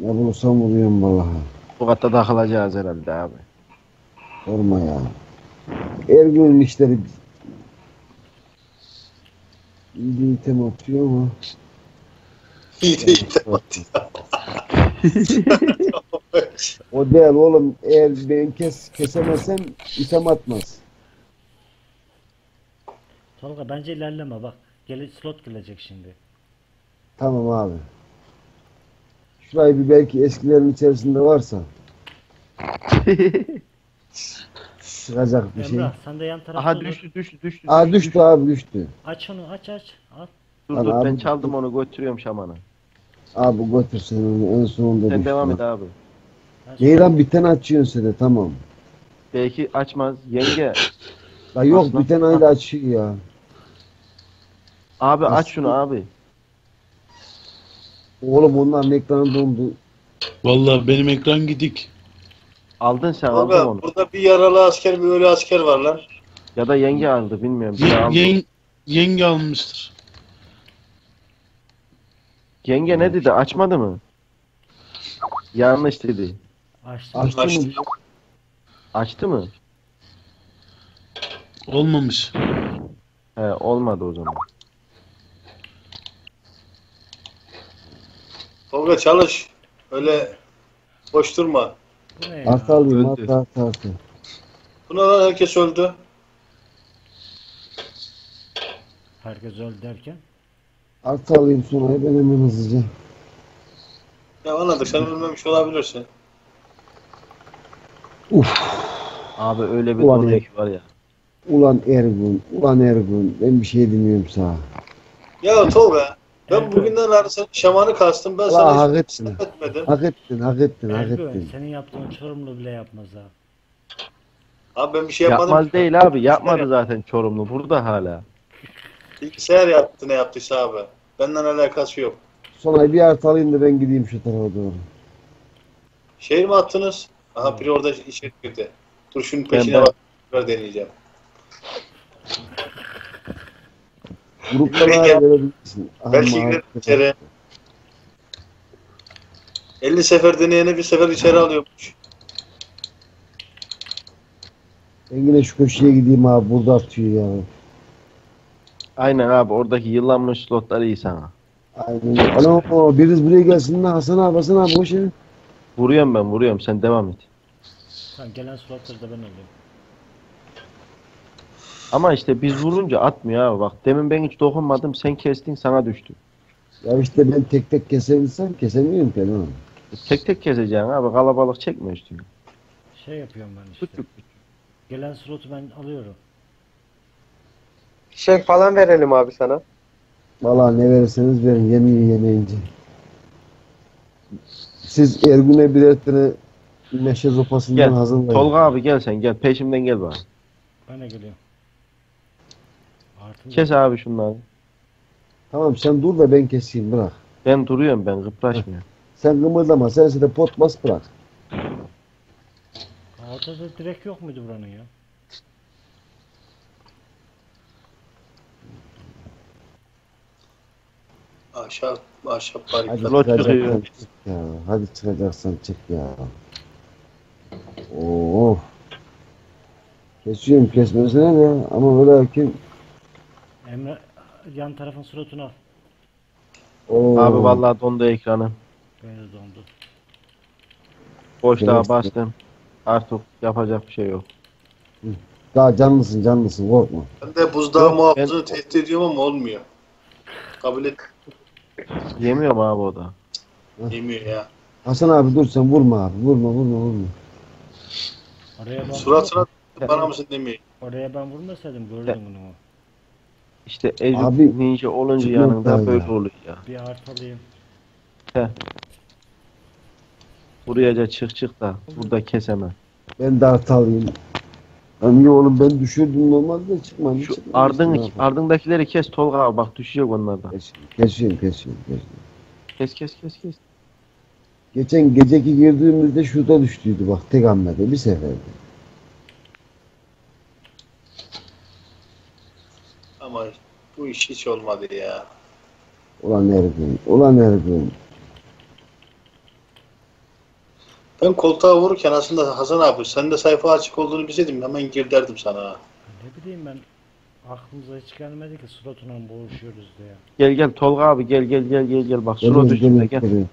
Ne bulursam vuruyorum vallahi.
Bu katta takılacağız herhalde abi.
Sorma ya. Ergün'ün işleri iyi item atıyor ama
İyi de.
o değil oğlum eğer ben kes kesemezsem item atmaz.
Tolga bence ilerleme bak. Gele, slot gelecek şimdi.
Tamam abi. Bir belki eskilerin içerisinde varsa. Çıkacak bir şey.
Emrah sen de yan tarafta
Aha
dur.
düştü düştü düştü.
Aa düştü abi düştü.
Aç onu aç aç. Al.
Dur
Lan
dur ben
abi-
çaldım onu götürüyorum şamana.
Abi götür sen onu en sonunda
Sen
düştü.
devam et abi.
aç.
Neyden bir tane açıyorsun sen de tamam.
Belki açmaz. Yenge.
La yok
Aslında-
bir tane ayrı açıyor ya.
Abi aç şunu abi.
Oğlum onların ekranı dondu.
Vallahi benim ekran gidik.
Aldın sen aldın
Tolga
onu.
burada bir yaralı asker bir ölü asker var lan.
Ya da yenge aldı bilmiyorum.
Ye-
Biri aldı.
yen- yenge almıştır.
Yenge ne dedi? Açmadı mı? Yanlış dedi.
Açtım.
Açtı mı?
Açtı.
Açtı mı?
Olmamış.
He olmadı o zaman.
Tolga çalış. Öyle boş durma.
Bu ne ya?
Alayım artı.
Buna herkes öldü.
Herkes öldü derken.
Artı alayım sonra ben hemen hızlıca.
Ya anladık sen ölmemiş olabilirsin.
Abi öyle bir
Ulan
dolayı
ya.
var ya.
Ulan Ergun, ulan Ergun. Ben bir şey demiyorum sana.
Ya Tolga ben
Evet.
bugünden senin şamanı kastım. Ben sana
hak
hiç
ettin.
etmedim.
Hak ettin, hak ettin, hak ettin.
senin yaptığın Çorumlu bile yapmaz ha.
Abi ben bir şey yapmadım.
Yapmaz değil abi. Yapmadı zaten Çorumlu. Burada hala.
Bilgisayar yaptı ne yaptıysa abi. Benden alakası yok.
Sonra bir artı alayım da ben gideyim şu tarafa doğru.
Şehir mi attınız? Aha biri orada içeri girdi. Dur şunun peşine
ben-
bak. Ver deneyeceğim.
Gruplara
Belki-
verebilirsin.
Belki girer içeri. 50 sefer deneyene bir sefer içeri alıyormuş.
Ben yine şu köşeye gideyim abi burada atıyor ya.
Aynen abi oradaki yıllanmış slotlar iyi sana.
Aynen. Ana o biriz buraya gelsin lan Hasan abi Hasan abi boş verin.
Vuruyorum ben vuruyorum sen devam et.
Tamam gelen slotları da ben alayım.
Ama işte biz vurunca atmıyor abi bak. Demin ben hiç dokunmadım sen kestin sana düştü.
Ya işte ben tek tek kesebilsem kesemiyorum ki lan.
Tek tek keseceksin abi kalabalık çekme üstüne.
Şey yapıyorum ben işte.
Küçük küçük.
Gelen slotu ben alıyorum.
Şey falan verelim abi sana.
Valla ne verirseniz verin yemeği yemeyince. Siz Ergun'e birer tane meşe sopasından
Gel,
hazırlayın.
Tolga abi gel sen gel peşimden gel bak.
Ben de geliyorum. Artı
Kes abi şunları.
Tamam sen dur da ben keseyim bırak.
Ben duruyorum ben kıpraşmıyorum.
Sen kımıldama sen de pot bas bırak.
Ortada direkt yok muydu buranın ya?
Aşağı aşağı barikat.
Hadi
Lot
çıkacaksan
çıkıyor.
çık ya. Hadi çıkacaksan çık ya. Oo. Kesiyorum kesmesine de ama böyle lakin
Emre yan tarafın slotunu al.
Oo.
Abi vallahi dondu ekranı.
De dondu.
Boşluğa
Evet.
bastım. Artık yapacak bir şey yok.
Daha canlısın canlısın korkma.
Ben de buzdağı
Yok,
muhafızını tehdit ediyorum ama olmuyor. Kabul et.
Yemiyorum abi o da.
Yemiyor ya.
Hasan abi dur sen vurma abi vurma vurma vurma.
Oraya ben,
Suratına bana mısın demiyor.
oraya ben vurmasaydım görürdüm bunu.
İşte Ecuk
Abi,
ninja olunca
çıkmak
yanında
lazım.
böyle oluyor ya.
Bir artı alayım.
Buraya da çık çık da burada kesemem.
Ben de alayım. İyi oğlum ben düşürdüm normalde çıkmadı.
Şu
çıkmadı.
ardın, ardındakileri kes Tolga abi bak düşecek onlardan.
Kesiyorum kesiyorum kesiyorum. kesiyorum.
Kes kes kes kes.
Geçen geceki girdiğimizde şurada düştüydü bak tek hamlede bir seferde.
Ama bu iş hiç olmadı ya.
Ulan Ergun, ulan Ergun.
Ben koltuğa vururken aslında Hasan abi sen de sayfa açık olduğunu bilseydim hemen gir derdim sana.
Ne bileyim ben. Aklımıza hiç gelmedi ki slotuna boğuşuyoruz diye.
Gel gel Tolga abi gel gel gel gel gel bak
Geliyorum,
düştüğünde
geliyorum,
gel.
geliyorum.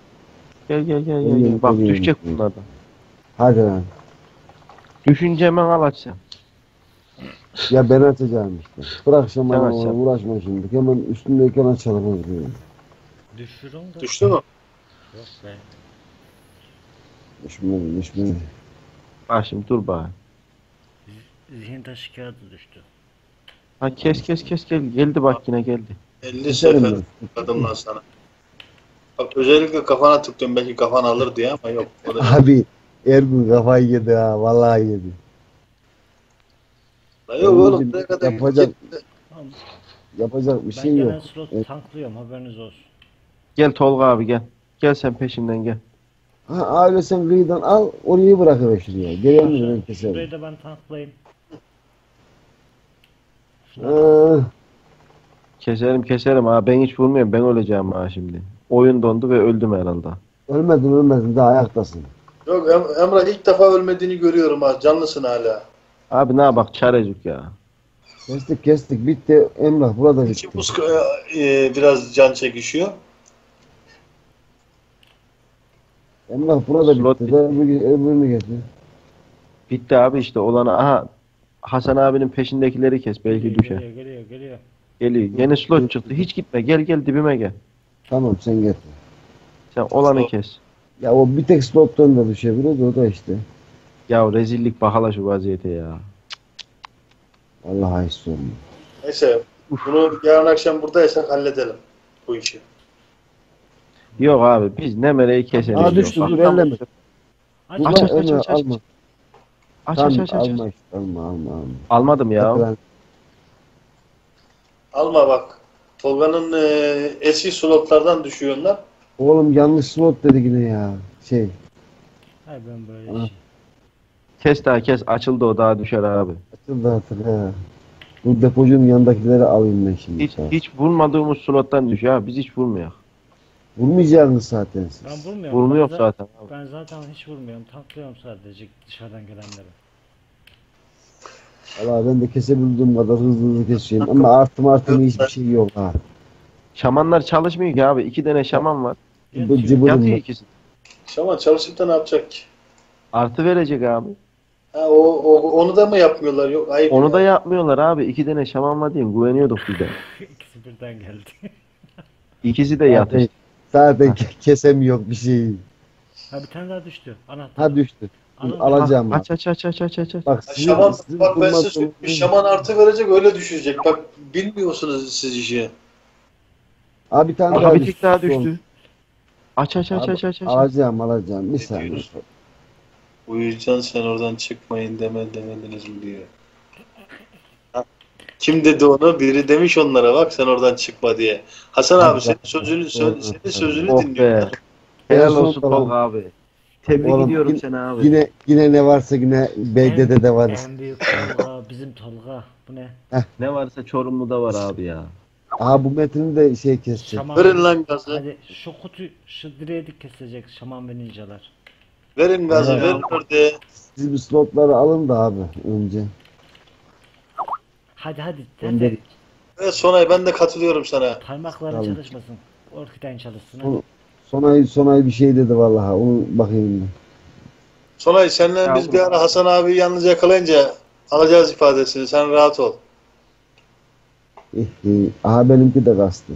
Gel gel gel gel. Gel. Bak
geliyorum.
düşecek bunlardan.
Hadi lan.
Düşünce hemen al aç sen.
Ya ben açacağım işte. Bırak şamanı ona
sen.
uğraşma şimdi. Hemen üstündeyken açalım hızlı.
Düşürün da.
Düştü mü?
Yok be.
Düşmedi düşmedi.
Bak şimdi dur bak.
Zihin taşı kağıdı düştü.
Ha kes kes kes gel. Geldi bak yine geldi.
50
Keserim
sefer
ben.
tıkladım lan sana. Bak özellikle kafana tıklıyorum belki kafan alır diye ama yok. O da
Abi Ergun kafayı yedi ha. Vallahi yedi.
Yok oğlum ne kadar
Yapacak-
Tamam.
Yapacak bir
Ben
şey
gelen
yok.
slotu
Evet.
tanklıyorum haberiniz olsun.
Gel Tolga abi gel. Gel sen peşimden gel.
Ha öyle sen kıyıdan al orayı bırakıver şuraya. Gelelim ben keserim.
Şurayı da ben tanklayayım.
Ha,
Keserim keserim ha ben hiç vurmuyorum ben öleceğim ha şimdi. Oyun dondu ve öldüm herhalde.
ölmedin ölmedin daha ayaktasın.
Yok Em- Emrah ilk defa ölmediğini görüyorum ha. Canlısın hala.
Abi ne bak çarecik ya.
Kestik kestik bitti. Emrah burada bitti.
İki buz e, biraz can çekişiyor.
Emrah burada
Slot
bitti. De, öbür- öbürünü getir.
Bitti abi işte olanı. Aha Hasan abinin peşindekileri kes belki
Geliyor,
düşer.
Geliyor geliyor geliyor.
Geliyor. Yeni slot çıktı. Hiç gitme. Gel gel dibime gel.
Tamam sen getir.
Sen olanı
Slot.
kes.
Ya o bir tek slottan da düşebilir de o da işte.
Ya rezillik bahala şu vaziyete ya.
Allah'a hiç sorma.
Neyse bunu yarın akşam buradaysak halledelim bu işi.
Yok abi biz Nemere'yi keselim.
Aa düştü dur elleme.
Aç
Aç, aç, aç, aç,
alma.
Aç aç aç aç.
alma, işte, alma alma alma.
Almadım ya.
Alma bak. Tolga'nın e, eski slotlardan düşüyorlar.
Oğlum yanlış slot dedi yine ya. Şey.
Hay ben böyle şey.
Kes daha kes. Açıldı o daha düşer abi.
Açıldı artık he. Bu depocunun yanındakileri alayım ben şimdi.
Hiç,
ol.
hiç vurmadığımız slottan düşüyor abi. Biz hiç vurmuyor.
Vurmayacaksınız zaten siz.
Ben vurmuyorum.
Vurmu
Ben
zaten abi.
Ben zaten hiç vurmuyorum. Tanklıyorum sadece dışarıdan gelenleri.
Valla ben de kesebildiğim kadar hızlı hızlı kesiyorum. Ama artı martı hiçbir şey yok ha.
Şamanlar çalışmıyor ki abi. İki tane şaman var.
Bu
Yatıyor
var.
ikisi.
Şaman çalışıp da ne yapacak ki?
Artı verecek abi.
Ha, o, o, onu da mı yapmıyorlar? Yok ayıp.
Onu
ya.
da yapmıyorlar abi. İki tane şaman var diye güveniyorduk bir de.
İkisi birden geldi.
İkisi de yatış.
Zaten, zaten ke- kesemiyor bir şey.
ha bir tane daha düştü. Anahtar.
Ha düştü.
Anahtar.
alacağım
Aç aç aç aç aç aç. aç.
Bak
Ha,
sizin,
Şaman,
sizin
bak ben size söyleyeyim. Bir şaman artı verecek öyle düşecek. Bak bilmiyorsunuz siz işi.
Abi bir tane
Aha
daha
bir
düştü.
daha düştü. Aç aç aç aç aç. aç.
Alacağım alacağım. Bir
Ne
saniye.
Uyuyacan sen oradan çıkmayın deme demediniz mi diyor. Kim dedi onu? Biri demiş onlara bak sen oradan çıkma diye. Hasan abi senin sözünü sö- senin sözünü
Oh
dinliyorlar.
Helal olsun Tolga abi. Tebrik
Oğlum,
ediyorum seni abi.
Yine yine ne varsa yine BD'de de var.
En büyük Tolga. Bizim Tolga. Bu ne?
Ne varsa Çorumlu'da var abi ya.
Aha bu metini de şey kesecek.
Şaman.
Verin lan gazı.
Hadi şu kutu şu direğe dik kesecek şaman ve ninjalar.
Verin gazı.
Evet.
Verin orada.
Siz bir slotları alın da abi önce.
Hadi hadi. Hadi.
de-
Evet Sonay ben de katılıyorum sana.
Parmakların
Tamam.
çalışmasın. Orkiden çalışsın. Hadi.
Sonay Sonay bir şey dedi vallahi. Onu bakayım ben.
Sonay seninle
Ya
biz bir ara Hasan abi yalnız yakalayınca alacağız ifadesini. Sen rahat ol.
İh, iyi. Aha benimki de kastı.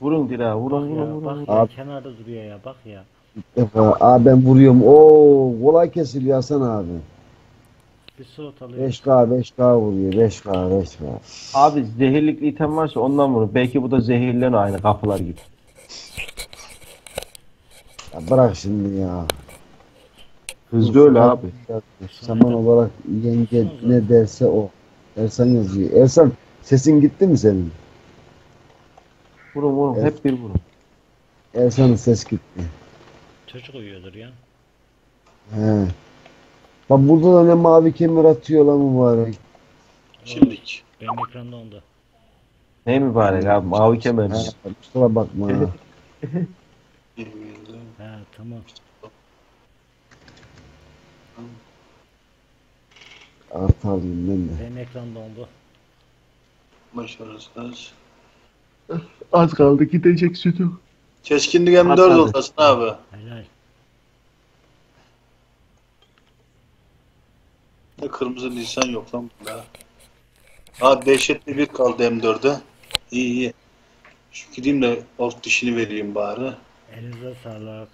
Vurun direğe vurun
Bak
vurun
ya
vurun.
bak ya
Abi.
kenarda duruyor ya bak ya.
İlk defa. Aa ben vuruyorum. Oo kolay kesiliyor Hasan abi.
Bir slot alıyor.
5K 5K vuruyor. 5K 5K.
Abi zehirlikli item varsa ondan vurun. Belki bu da zehirleniyor aynı kapılar gibi.
Ya bırak şimdi ya.
Hızlı öyle abi.
Zaman olarak yenge ne derse o. Ersan yazıyor. Ersan sesin gitti mi senin?
Vurun vurun.
Evet.
Hep bir vurun.
Ersan'ın ses gitti.
Çocuk uyuyordur ya.
He. Bak burada da ne mavi kemir atıyor lan mübarek.
Şimdilik.
Benim ekranda onda.
Ne mübarek abi mavi kemer.
He, kusura bakma. ha.
He tamam.
Artı alayım ben de.
Benim ekranda onda.
Başarısız.
Az kaldı gidecek sütü.
Keskinlik M4
Atladı.
oldu Hasan abi.
Helal.
Ne kırmızı nisan yok lan bunda. Ha dehşetli bir kaldı M4'e. İyi iyi. Şu gideyim de alt dişini vereyim bari.
Elinize sağlık.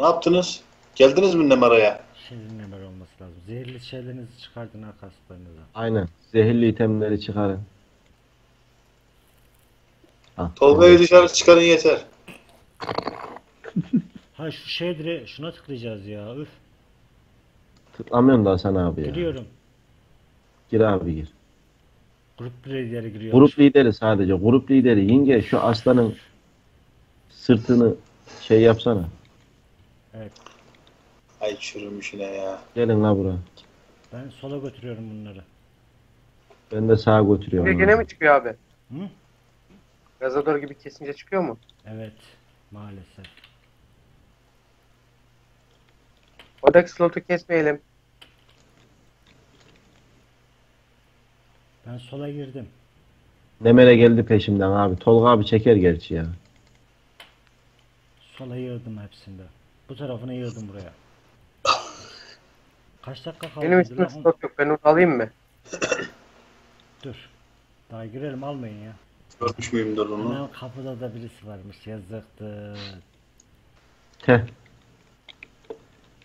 Ne yaptınız? Geldiniz mi Nemara'ya?
Şimdi neler olması lazım. Zehirli şeylerinizi çıkardın ha kaslarınıza.
Aynen. Zehirli itemleri çıkarın. Ha,
Tolga'yı
evet.
dışarı çıkarın yeter.
Ha şu şey dire şuna tıklayacağız ya. Üf.
Tıklamıyorsun da Hasan abi ya.
Giriyorum.
Gir abi gir.
Grup lideri giriyor.
Grup lideri sadece. Grup lideri. Yenge şu aslanın sırtını şey yapsana.
Ay çürümüş yine ya.
Gelin la buraya.
Ben sola götürüyorum bunları.
Ben de sağa götürüyorum.
Gene mi çıkıyor abi?
Hı?
Gazador gibi kesince çıkıyor mu?
Evet. Maalesef.
Oradaki slotu kesmeyelim.
Ben sola girdim.
Nemere geldi peşimden abi. Tolga abi çeker gerçi ya.
Sola yığdım hepsinde. Bu tarafını yığdım buraya. Kaç dakika kaldı?
Benim üstümde stok yok. Ben onu alayım mı?
Dur. Daha girelim almayın ya.
Görmüş müyümdür onu?
Hemen kapıda da birisi varmış yazıktı.
Teh.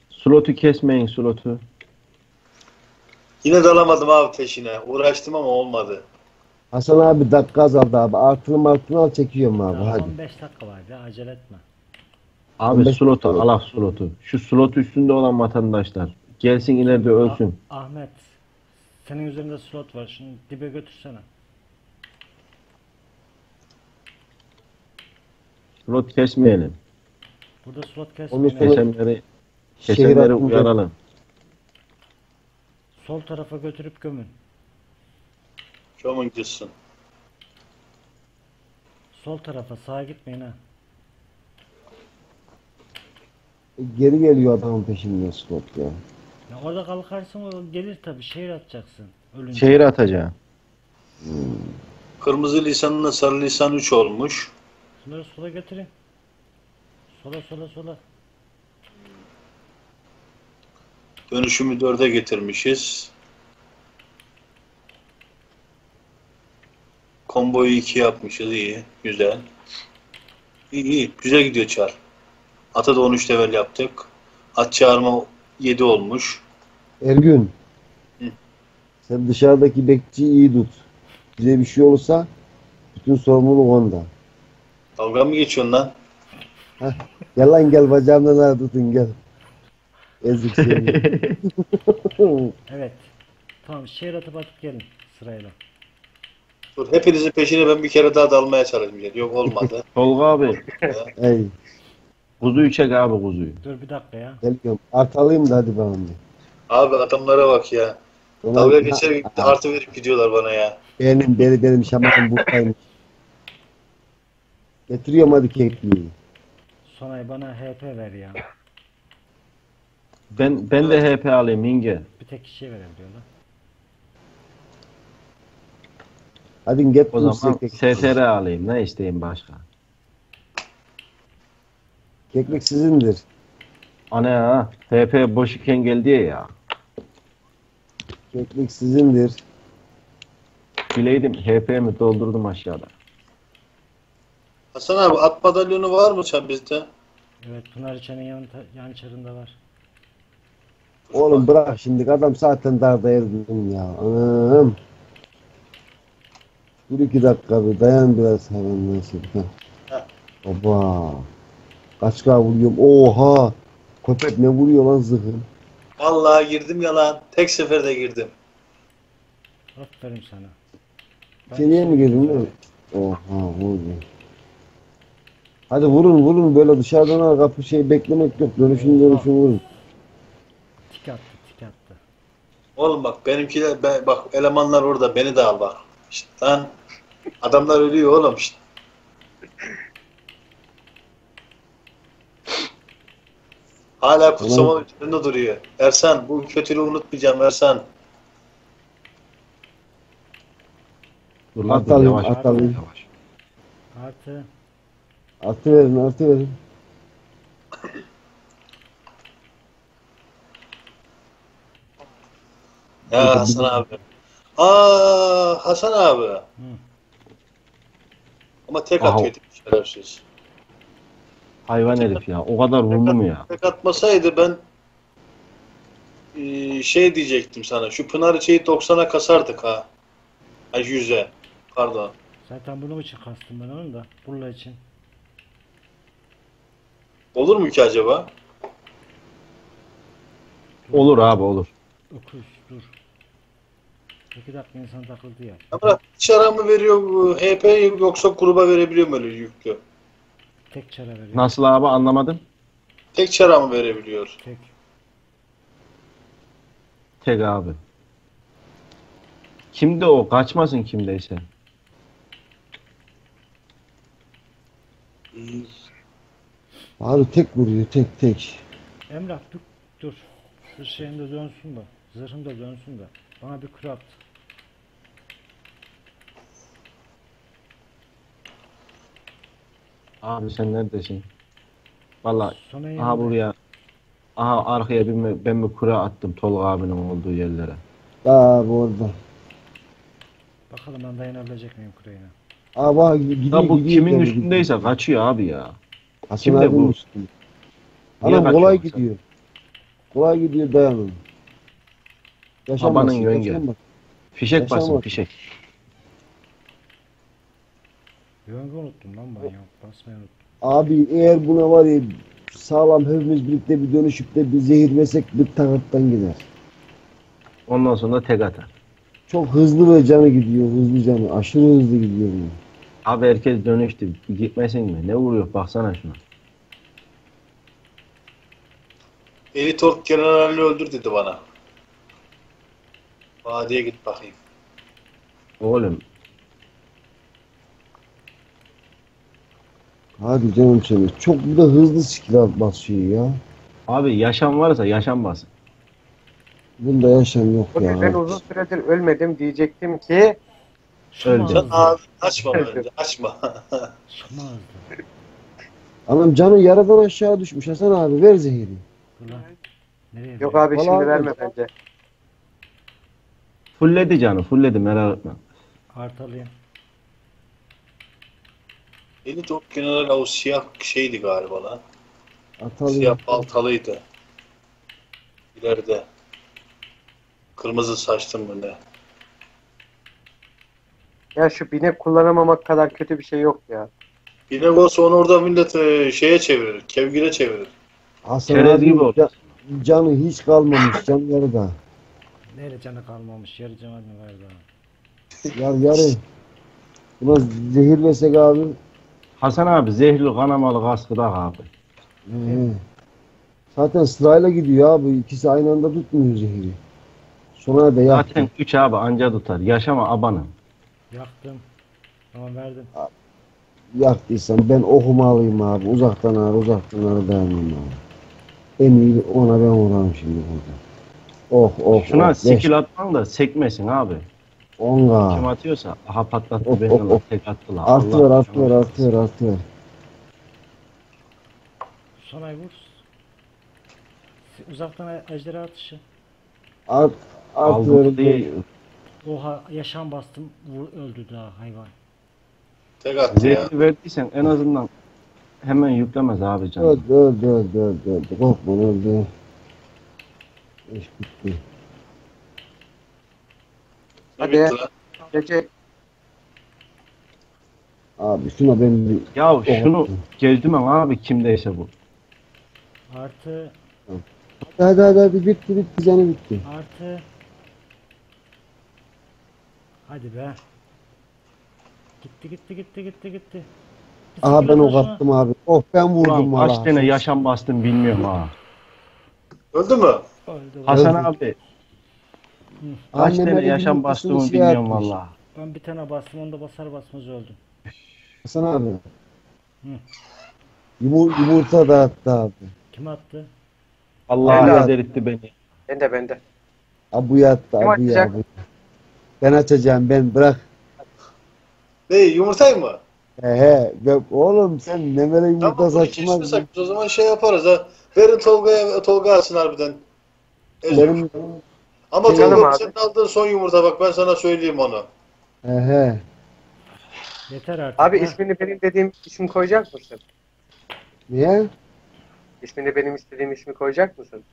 Slotu kesmeyin slotu.
Yine dalamadım abi peşine. Uğraştım ama olmadı.
Hasan abi dakika azaldı abi. Artılı martılı al çekiyorum abi
Daha
hadi.
15 dakika var ya acele etme.
Abi
15
slotu
dakika.
Allah slotu. Şu slot üstünde olan vatandaşlar. Gelsin ileride ölsün.
Ah- Ahmet. Senin üzerinde slot var. Şunu dibe götürsene.
Slot kesmeyelim.
Burada slot
Onu
kesmeyin.
Kesenleri,
Şehir
kesenleri uyaralım.
Sol tarafa götürüp gömün.
Çomuncusun.
Sol tarafa sağa gitmeyin ha.
Geri geliyor adamın peşinden Scott ya.
Ya orada kalkarsın o gelir tabi şehir atacaksın. Ölünce.
Şehir atacağım.
Kırmızı lisanla sarı lisan 3 olmuş.
Şunları sola götürün. Sola sola sola.
Dönüşümü 4'e getirmişiz. Komboyu 2 yapmışız iyi. Güzel. İyi iyi. Güzel gidiyor çar. Ata da 13 level yaptık. At çağırma 7 olmuş.
Ergün.
Hı.
Sen dışarıdaki bekçiyi iyi tut. Bize bir şey olursa bütün sorumluluk onda.
Dalga mı geçiyorsun lan?
Gel lan gel bacağımdan ağrı tutun gel. Ezik seni.
Evet. Tamam şehir atıp atıp gelin sırayla.
Dur hepinizin peşine ben bir kere daha dalmaya çalışacağım. Yok olmadı.
Tolga abi.
Ey
Kuzuyu çek abi kuzuyu.
Dur bir dakika ya.
geliyorum. Art alayım da hadi bakalım.
Abi adamlara bak ya. Dalga geçer artı verip gidiyorlar bana ya.
Benim benim benim şamatım buradaymış. Getiriyorum hadi kekliği.
Sonay bana HP ver ya.
Ben ben de HP alayım Inge.
Bir tek kişiye verebiliyorlar.
Hadi get
O zaman. STR alayım. Ne isteyeyim başka?
Keklik sizindir.
Ana ya. HP boş iken geldi ya ya.
Keklik sizindir.
Bileydim HP'mi doldurdum aşağıda.
Hasan abi at madalyonu var mı sen bizde?
Evet Pınar İçen'in yan, yan çarında var.
Oğlum bırak şimdi adam zaten darda Ergün ya. Anam. Dur iki dakika bir dayan biraz hemen nasıl. Heh. Baba. Kaç kadar vuruyorum. Oha. Köpek ne vuruyor lan zıhın.
Vallahi girdim yalan. Tek seferde girdim.
Aferin sana. Ben
İçeriye mi girdin değil mi? Oha vurdu. Hadi vurun vurun böyle dışarıdan al kapı şey beklemek yok. Dönüşün dönüşün vurun.
Tik attı tik attı.
Oğlum bak benimkiler ben, bak elemanlar orada beni de al bak. İşte lan adamlar ölüyor oğlum işte. Hala kutsama üzerinde duruyor. Ersan bu kötülüğü unutmayacağım Ersan.
Dur lan,
Atalım
yavaş.
atalım.
Artı
Artı verin artı verin.
Ya Hasan abi. Aa Hasan abi. Ama tek
Aha.
atıyor şerefsiz.
Hayvan herif ya. O kadar vurdu mu ya?
Tek atmasaydı ben eee, şey diyecektim sana. Şu Pınar şeyi 90'a kasardık ha. Ha 100'e. Pardon.
zaten bunun için kastım ben onu da. Burla için.
Olur mu ki acaba?
Olur abi olur.
Öküz dur. İki dakika insan takıldı ya.
Ama çara mı veriyor bu HP yoksa gruba verebiliyor mu öyle yüklü?
Tek çara veriyor.
Nasıl abi anlamadım.
Tek çara mı verebiliyor?
Tek.
Tek abi. Kimde o? Kaçmasın kimdeyse.
Abi tek vuruyor tek tek.
Emrah dur. Dur. Şu şeyin de dönsün de. Zırhın da dönsün de. Bana bir at.
Abi sen neredesin? Valla aha buraya aha arkaya bir, ben bir kura attım Tolga abinin olduğu yerlere.
Abi orada.
Bakalım ben dayanabilecek miyim kurayına.
Aa bak gidiyor
Ya bu
gidiyor,
kimin
gidiyor.
üstündeyse kaçıyor abi ya.
Hasan
Kimde bu?
üstünde.
Niye
Anam kolay gidiyor. Kolay gidiyor dayanın.
Babanın yenge.
yaşamaz.
Fişek
Yaşamaz.
basın fişek.
Yöngü unuttum lan ben yok. Basmayı unuttum.
Abi eğer buna var ya sağlam hepimiz birlikte bir dönüşüp de bir zehirlesek bir taraftan gider.
Ondan sonra tek atar.
Çok hızlı ve canı gidiyor. Hızlı canı. Aşırı hızlı gidiyor bu.
Abi herkes dönüştü. Gitmesin mi? Ne vuruyor baksana şuna.
Elit Ork generalini öldür dedi bana. Vadiye git bakayım.
Oğlum
Hadi canım seni. Çok bu da hızlı skill basıyor ya.
abi yaşam varsa yaşam basın.
Bunda yaşam yok ya.
ben uzun süredir ölmedim diyecektim ki
Öldü.
Sen abi açma bence açma.
Çıkmazdı.
Anam canı yaradan aşağı düşmüş Hasan abi ver zehiri.
Dur lan. Nereye
yok abi
Vallahi
şimdi verme bence.
Fulledi canı fulledi merak etme.
Artalayayım.
Elit Ork general o siyah şeydi galiba lan.
Atalım.
Siyah baltalıydı. İleride. Kırmızı saçlı mı ne?
Ya şu binek kullanamamak kadar kötü bir şey yok ya.
Yine olsa onu orada millet e, şeye çevirir. Kevgire çevirir.
Hasan
Çerez
abi
gibi oldu.
ca- canı hiç kalmamış. Canı yarıda.
Nereye canı kalmamış? Yarı canı mı verdi abi?
Yar yarı. Buna zehirlesek abi.
Hasan abi zehirli kanamalı kaskı da abi.
He. Zaten sırayla gidiyor abi. İkisi aynı anda tutmuyor zehiri. Sonra da yaktı.
Zaten 3 abi anca tutar. Yaşama abanın.
Yaktım. Tamam verdim.
Yaktıysan ben okumu alayım abi. Uzaktan ağır uzaktan ağır dayanayım abi. En iyi ona ben vurarım şimdi burada. Oh oh
Şuna
oh. Beş,
skill atman da sekmesin abi.
on
Kim atıyorsa aha patlattı
Of,
beni lan
of.
tek attı lan.
Artıyor
Allah
artıyor artıyor artıyor.
Sonay vur. Uzaktan ejderha atışı.
Art,
Aldım
artıyor.
değil.
Oha yaşam bastım. Vur, öldü daha hayvan.
Tek attı ya.
Zehri verdiysen en azından hemen yüklemez abi canım.
Öldü öldü öldü öldü öldü. Korkma öldü. İş bitti.
Hadi. Gece
Abi şuna ben bir
Ya
Oh.
şunu gezdim ama abi kimdeyse bu.
Artı
Hadi hadi hadi bitti bitti canı bitti.
artı. Hadi be. Gitti gitti gitti gitti gitti.
Aha ben ok attım abi. Oh ben vurdum
Ulan kaç
valla.
tane yaşam bastım bilmiyorum ha.
Öldü mü?
Öldü.
Hasan
Öldü.
abi kaç
Annem
tane
öyle
yaşam
bir
bastığımı
yumurtasını şey
bilmiyorum
yapmış.
valla.
Ben bir tane bastım onu da basar basmaz öldüm.
Hasan abi.
Hı.
Yumur, yumurta da attı abi.
Kim attı?
Allah
Helal.
delirtti beni.
bende bende.
Abu yattı
Kim
abu ya.
açacak?
Ben açacağım ben bırak.
Ne yumurtayı mı?
He he. Ben- Oğlum sen ne böyle yumurta
Tamam kesmesek biz o zaman şey yaparız ha. Verin Tolga'ya Tolga alsın harbiden.
Benim
Ama
Canım
Tolga
abi.
senin aldığın son yumurta bak ben sana söyleyeyim onu.
he he.
Yeter artık.
Abi
ha.
ismini benim dediğim isim koyacak mısın?
Niye?
İsmini benim istediğim ismi koyacak mısın?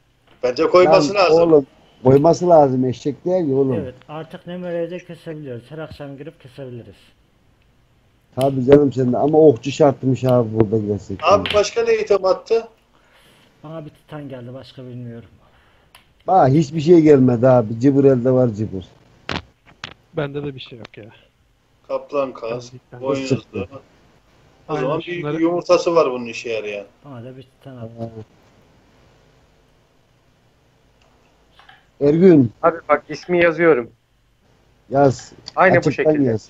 Bence koyması
Lan
lazım.
Oğlum koyması lazım eşek değil ki oğlum.
Evet artık Nemere'ye de kesebiliyoruz. Her akşam girip kesebiliriz.
Tabii canım sen de ama okçu şartmış abi burada gerçekten.
Abi başka ne item attı?
Bana bir titan geldi başka bilmiyorum.
Bak hiçbir şey gelmedi abi. Cıbır elde var cıbır.
Bende de bir şey yok ya.
Kaplan
Gerçekten.
boynuzlu. O
Aynen
zaman bir
şunları-
yumurtası var bunun işe yarayan.
Bana da bir titan attı.
Ergün
Abi bak ismi yazıyorum.
yaz.
Aynı bu şekilde.
yaz.